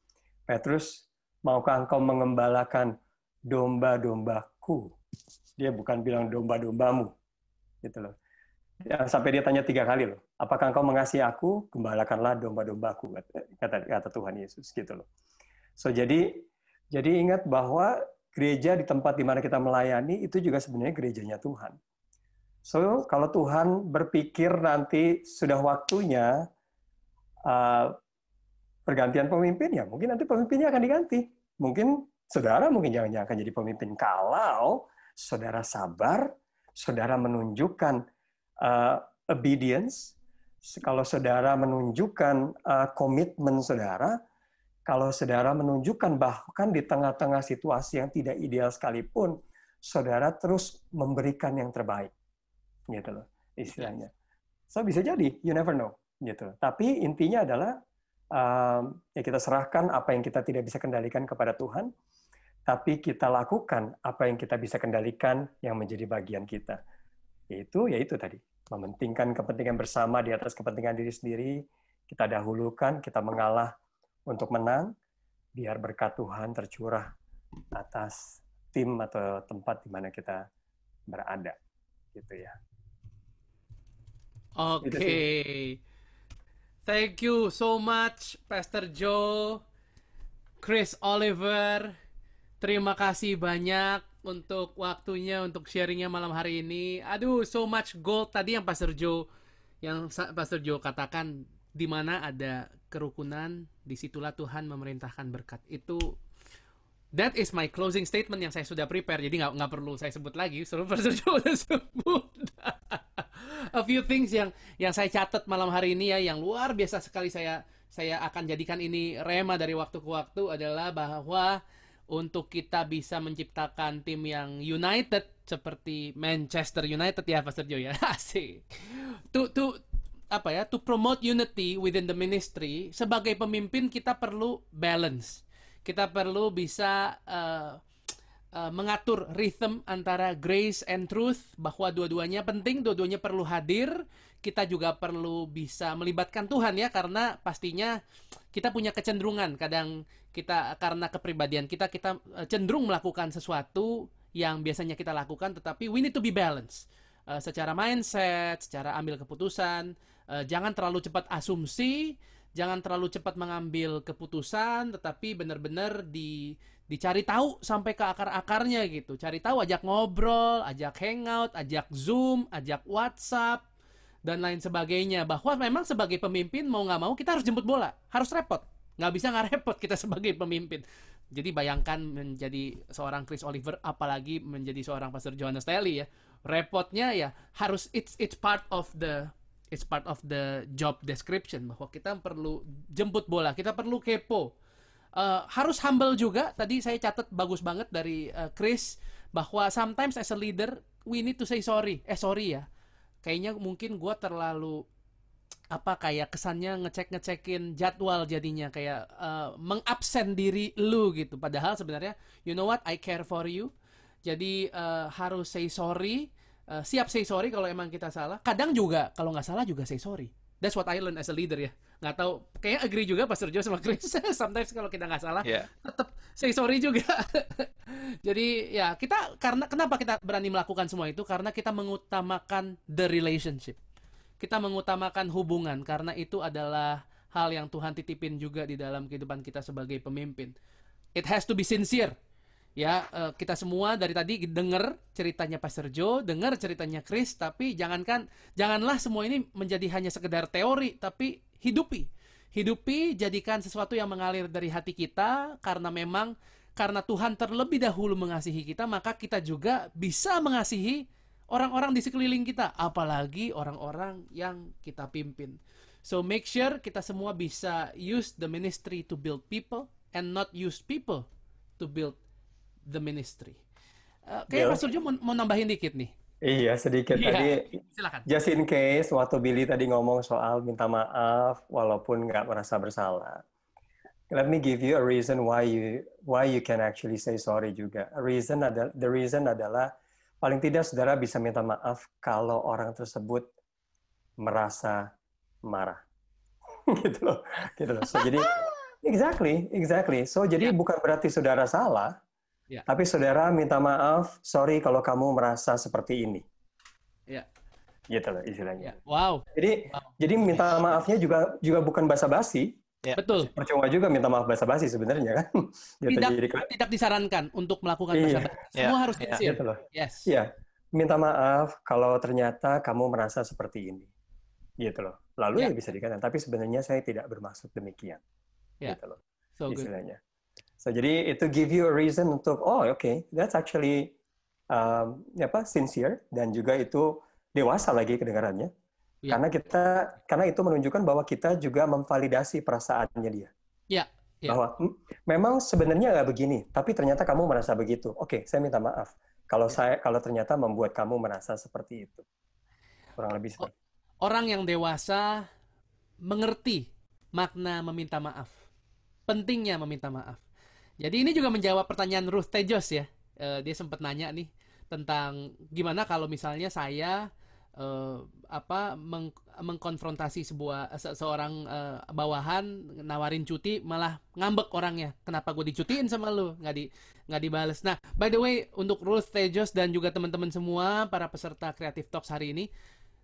Petrus maukah engkau mengembalakan domba-dombaku dia bukan bilang domba-dombamu gitu loh. Sampai dia tanya tiga kali loh, apakah engkau mengasihi aku? Gembalakanlah domba-dombaku, kata, kata Tuhan Yesus gitu loh. So jadi jadi ingat bahwa gereja di tempat di mana kita melayani itu juga sebenarnya gerejanya Tuhan. So kalau Tuhan berpikir nanti sudah waktunya uh, pergantian pemimpin ya mungkin nanti pemimpinnya akan diganti. Mungkin saudara mungkin jangan-jangan akan jadi pemimpin kalau saudara sabar saudara menunjukkan uh, obedience, kalau saudara menunjukkan uh, komitmen saudara, kalau saudara menunjukkan bahkan di tengah-tengah situasi yang tidak ideal sekalipun, saudara terus memberikan yang terbaik, gitu loh istilahnya. So bisa jadi, you never know, gitu. Tapi intinya adalah um, ya kita serahkan apa yang kita tidak bisa kendalikan kepada Tuhan, tapi kita lakukan apa yang kita bisa kendalikan yang menjadi bagian kita. Yaitu yaitu tadi, mementingkan kepentingan bersama di atas kepentingan diri sendiri, kita dahulukan, kita mengalah untuk menang, biar berkat Tuhan tercurah atas tim atau tempat di mana kita berada. Gitu ya. Oke. Okay. Thank you so much Pastor Joe, Chris Oliver, Terima kasih banyak untuk waktunya untuk sharingnya malam hari ini. Aduh, so much gold tadi yang Pastor Joe yang Pastor Joe katakan di mana ada kerukunan, di situlah Tuhan memerintahkan berkat. Itu that is my closing statement yang saya sudah prepare. Jadi nggak nggak perlu saya sebut lagi. Selalu Pastor Joe sudah sebut. A few things yang yang saya catat malam hari ini ya yang luar biasa sekali saya saya akan jadikan ini rema dari waktu ke waktu adalah bahwa untuk kita bisa menciptakan tim yang united seperti Manchester United ya Pastor Joe ya. Asik. To to apa ya to promote unity within the ministry sebagai pemimpin kita perlu balance. Kita perlu bisa uh, uh, mengatur rhythm antara grace and truth bahwa dua-duanya penting dua-duanya perlu hadir. Kita juga perlu bisa melibatkan Tuhan ya karena pastinya kita punya kecenderungan. Kadang kita karena kepribadian kita kita eh, cenderung melakukan sesuatu yang biasanya kita lakukan tetapi we need to be balanced. Uh, secara mindset secara ambil keputusan uh, jangan terlalu cepat asumsi jangan terlalu cepat mengambil keputusan tetapi benar-benar di dicari tahu sampai ke akar-akarnya gitu. Cari tahu ajak ngobrol ajak hangout ajak zoom ajak whatsapp dan lain sebagainya. Bahwa memang sebagai pemimpin mau nggak mau kita harus jemput bola. Harus repot. Nggak bisa nggak repot kita sebagai pemimpin. Jadi bayangkan menjadi seorang Chris Oliver apalagi menjadi seorang Pastor Johannes Telly ya. Repotnya ya harus it's it's part of the it's part of the job description. Bahwa kita perlu jemput bola kita perlu kepo uh, harus humble juga. Tadi saya catat bagus banget dari uh, Chris bahwa sometimes as a leader we need to say sorry. Eh sorry ya. Kayaknya mungkin gue terlalu apa kayak kesannya ngecek ngecekin jadwal jadinya. Kayak uh, mengabsen diri lu gitu. Padahal sebenarnya you know what? I care for you. Jadi uh, harus say sorry. Uh, siap say sorry kalau emang kita salah. Kadang juga kalau nggak salah juga say sorry. That's what I learn as a leader ya nggak tahu kayak agree juga Pastor Joe sama Chris sometimes kalau kita nggak salah yeah. tetap say sorry juga jadi ya kita karena kenapa kita berani melakukan semua itu karena kita mengutamakan the relationship kita mengutamakan hubungan karena itu adalah hal yang Tuhan titipin juga di dalam kehidupan kita sebagai pemimpin. It has to be sincere. Ya, uh, kita semua dari tadi dengar ceritanya Pastor Joe, dengar ceritanya Chris, tapi jangankan janganlah semua ini menjadi hanya sekedar teori, tapi hidupi. Hidupi jadikan sesuatu yang mengalir dari hati kita karena memang karena Tuhan terlebih dahulu mengasihi kita, maka kita juga bisa mengasihi orang-orang di sekeliling kita, apalagi orang-orang yang kita pimpin. So make sure kita semua bisa use the ministry to build people and not use people to build the ministry. Uh, kayak Mas Surjo mau, mau nambahin dikit nih. Iya, sedikit yeah. tadi. Silakan. Just in case, waktu Billy tadi ngomong soal minta maaf walaupun nggak merasa bersalah. Let me give you a reason why you why you can actually say sorry juga. A reason adalah the reason adalah paling tidak saudara bisa minta maaf kalau orang tersebut merasa marah. gitu loh. Gitu loh. So, jadi exactly, exactly. So jadi yeah. bukan berarti saudara salah, yeah. tapi saudara minta maaf, sorry kalau kamu merasa seperti ini. Ya. Gitu loh istilahnya. Yeah. Wow. Jadi wow. jadi minta maafnya juga juga bukan basa-basi, Ya. Betul. Percuma juga minta maaf basa-basi sebenarnya kan. Gitu, tidak, jadi, tidak disarankan untuk melakukan iya. basa-basi. Semua ya. harus sincere. Ya, gitu loh. Yes. Iya. Minta maaf kalau ternyata kamu merasa seperti ini. Gitu loh. Lalu ya, ya bisa dikatakan, tapi sebenarnya saya tidak bermaksud demikian. Ya. Gitu loh. So istilahnya. So jadi itu give you a reason untuk oh oke, okay, that's actually um, apa sincere dan juga itu dewasa lagi kedengarannya Ya. Karena kita karena itu menunjukkan bahwa kita juga memvalidasi perasaannya dia. Ya. ya. Bahwa memang sebenarnya nggak begini, tapi ternyata kamu merasa begitu. Oke, saya minta maaf kalau ya. saya kalau ternyata membuat kamu merasa seperti itu. Kurang lebih seperti. Orang yang dewasa mengerti makna meminta maaf. Pentingnya meminta maaf. Jadi ini juga menjawab pertanyaan Ruth Tejos ya. Uh, dia sempat nanya nih tentang gimana kalau misalnya saya uh, apa meng, mengkonfrontasi sebuah se seorang uh, bawahan nawarin cuti malah ngambek orangnya. Kenapa gue dicutiin sama lu? Nggak di nggak dibales. Nah by the way untuk Ruth Tejos dan juga teman-teman semua para peserta Creative Talks hari ini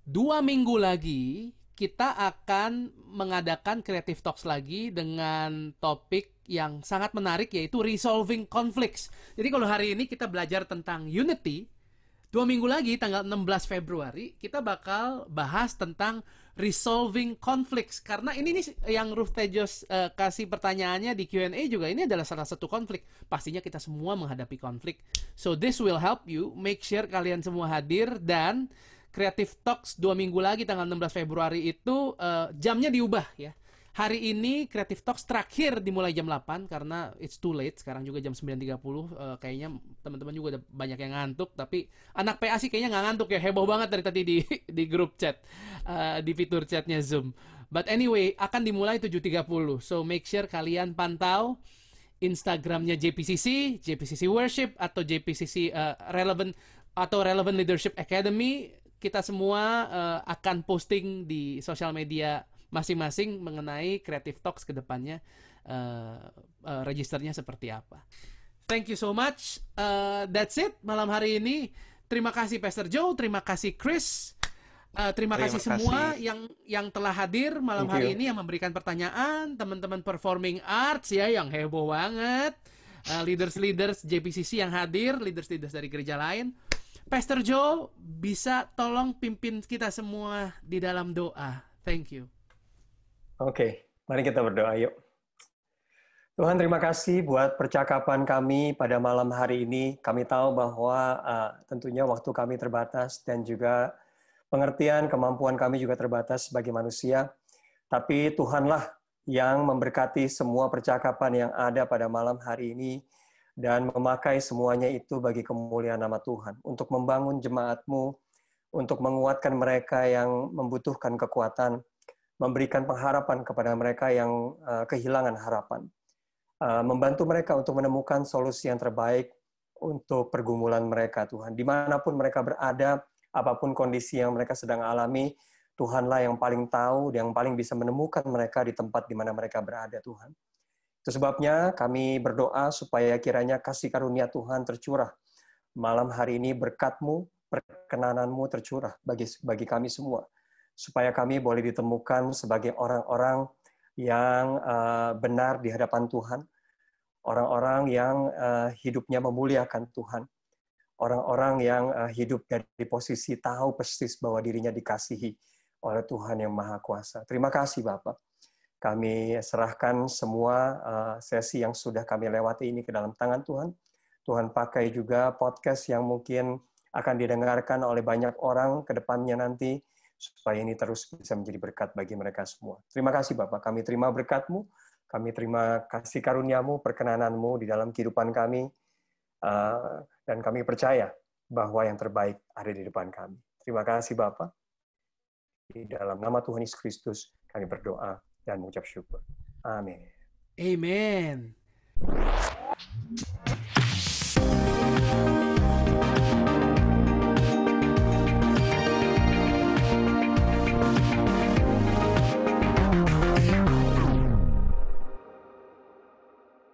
dua minggu lagi kita akan mengadakan Creative Talks lagi dengan topik yang sangat menarik yaitu resolving conflicts. Jadi kalau hari ini kita belajar tentang unity, Dua minggu lagi, tanggal 16 Februari, kita bakal bahas tentang resolving conflicts. Karena ini nih yang Ruth Tejos uh, kasih pertanyaannya di Q&A juga, ini adalah salah satu konflik. Pastinya kita semua menghadapi konflik. So this will help you, make sure kalian semua hadir, dan Creative Talks dua minggu lagi tanggal 16 Februari itu uh, jamnya diubah ya. Hari ini Creative Talks terakhir dimulai jam 8 karena it's too late sekarang juga jam 9.30 uh, kayaknya teman-teman juga ada banyak yang ngantuk tapi anak PA sih kayaknya nggak ngantuk ya heboh banget dari tadi di di grup chat uh, di fitur chatnya Zoom. But anyway akan dimulai 7.30 so make sure kalian pantau Instagramnya JPCC JPCC Worship atau JPCC uh, Relevant atau Relevant Leadership Academy kita semua uh, akan posting di sosial media masing-masing mengenai Creative Talks ke depannya uh, uh, registernya seperti apa. Thank you so much. Uh, that's it malam hari ini. Terima kasih Pastor Joe, terima kasih Chris. Uh, terima, terima kasih semua yang yang telah hadir malam Thank hari you. ini yang memberikan pertanyaan, teman-teman performing arts ya yang heboh banget, uh, leaders-leaders JPCC yang hadir, leaders-leaders dari gereja lain. Pastor Joe bisa tolong pimpin kita semua di dalam doa. Thank you. Oke, okay, mari kita berdoa yuk. Tuhan terima kasih buat percakapan kami pada malam hari ini. Kami tahu bahwa uh, tentunya waktu kami terbatas dan juga pengertian, kemampuan kami juga terbatas sebagai manusia. Tapi Tuhanlah yang memberkati semua percakapan yang ada pada malam hari ini dan memakai semuanya itu bagi kemuliaan nama Tuhan. Untuk membangun jemaatmu, untuk menguatkan mereka yang membutuhkan kekuatan, memberikan pengharapan kepada mereka yang uh, kehilangan harapan. Uh, membantu mereka untuk menemukan solusi yang terbaik untuk pergumulan mereka, Tuhan. Di mana pun mereka berada, apa pun kondisi yang mereka sedang alami, Tuhanlah yang paling tahu, yang paling bisa menemukan mereka di tempat di mana mereka berada, Tuhan. Itu sebabnya kami berdoa supaya kiranya kasih karunia Tuhan tercurah. Malam hari ini berkatmu, perkenananmu tercurah bagi, bagi kami semua. Supaya kami boleh ditemukan sebagai orang-orang yang uh, benar di hadapan Tuhan. Orang-orang yang uh, hidupnya memuliakan Tuhan orang-orang yang uh, hidup dari posisi tahu persis bahwa dirinya dikasihi oleh Tuhan yang Maha Kuasa. Terima kasih Bapak. Kami serahkan semua uh, sesi yang sudah kami lewati ini ke dalam tangan Tuhan. Tuhan pakai juga podcast yang mungkin akan didengarkan oleh banyak orang ke depannya nanti, supaya ini terus bisa menjadi berkat bagi mereka semua. Terima kasih Bapak, kami terima berkat-Mu, kami terima kasih karunia-Mu, perkenanan-Mu di dalam kehidupan kami, Eh, dan kami percaya bahwa yang terbaik ada di depan kami. Terima kasih Bapak. Di dalam nama Tuhan Yesus Kristus kami berdoa dan mengucap syukur. Amin. Amen.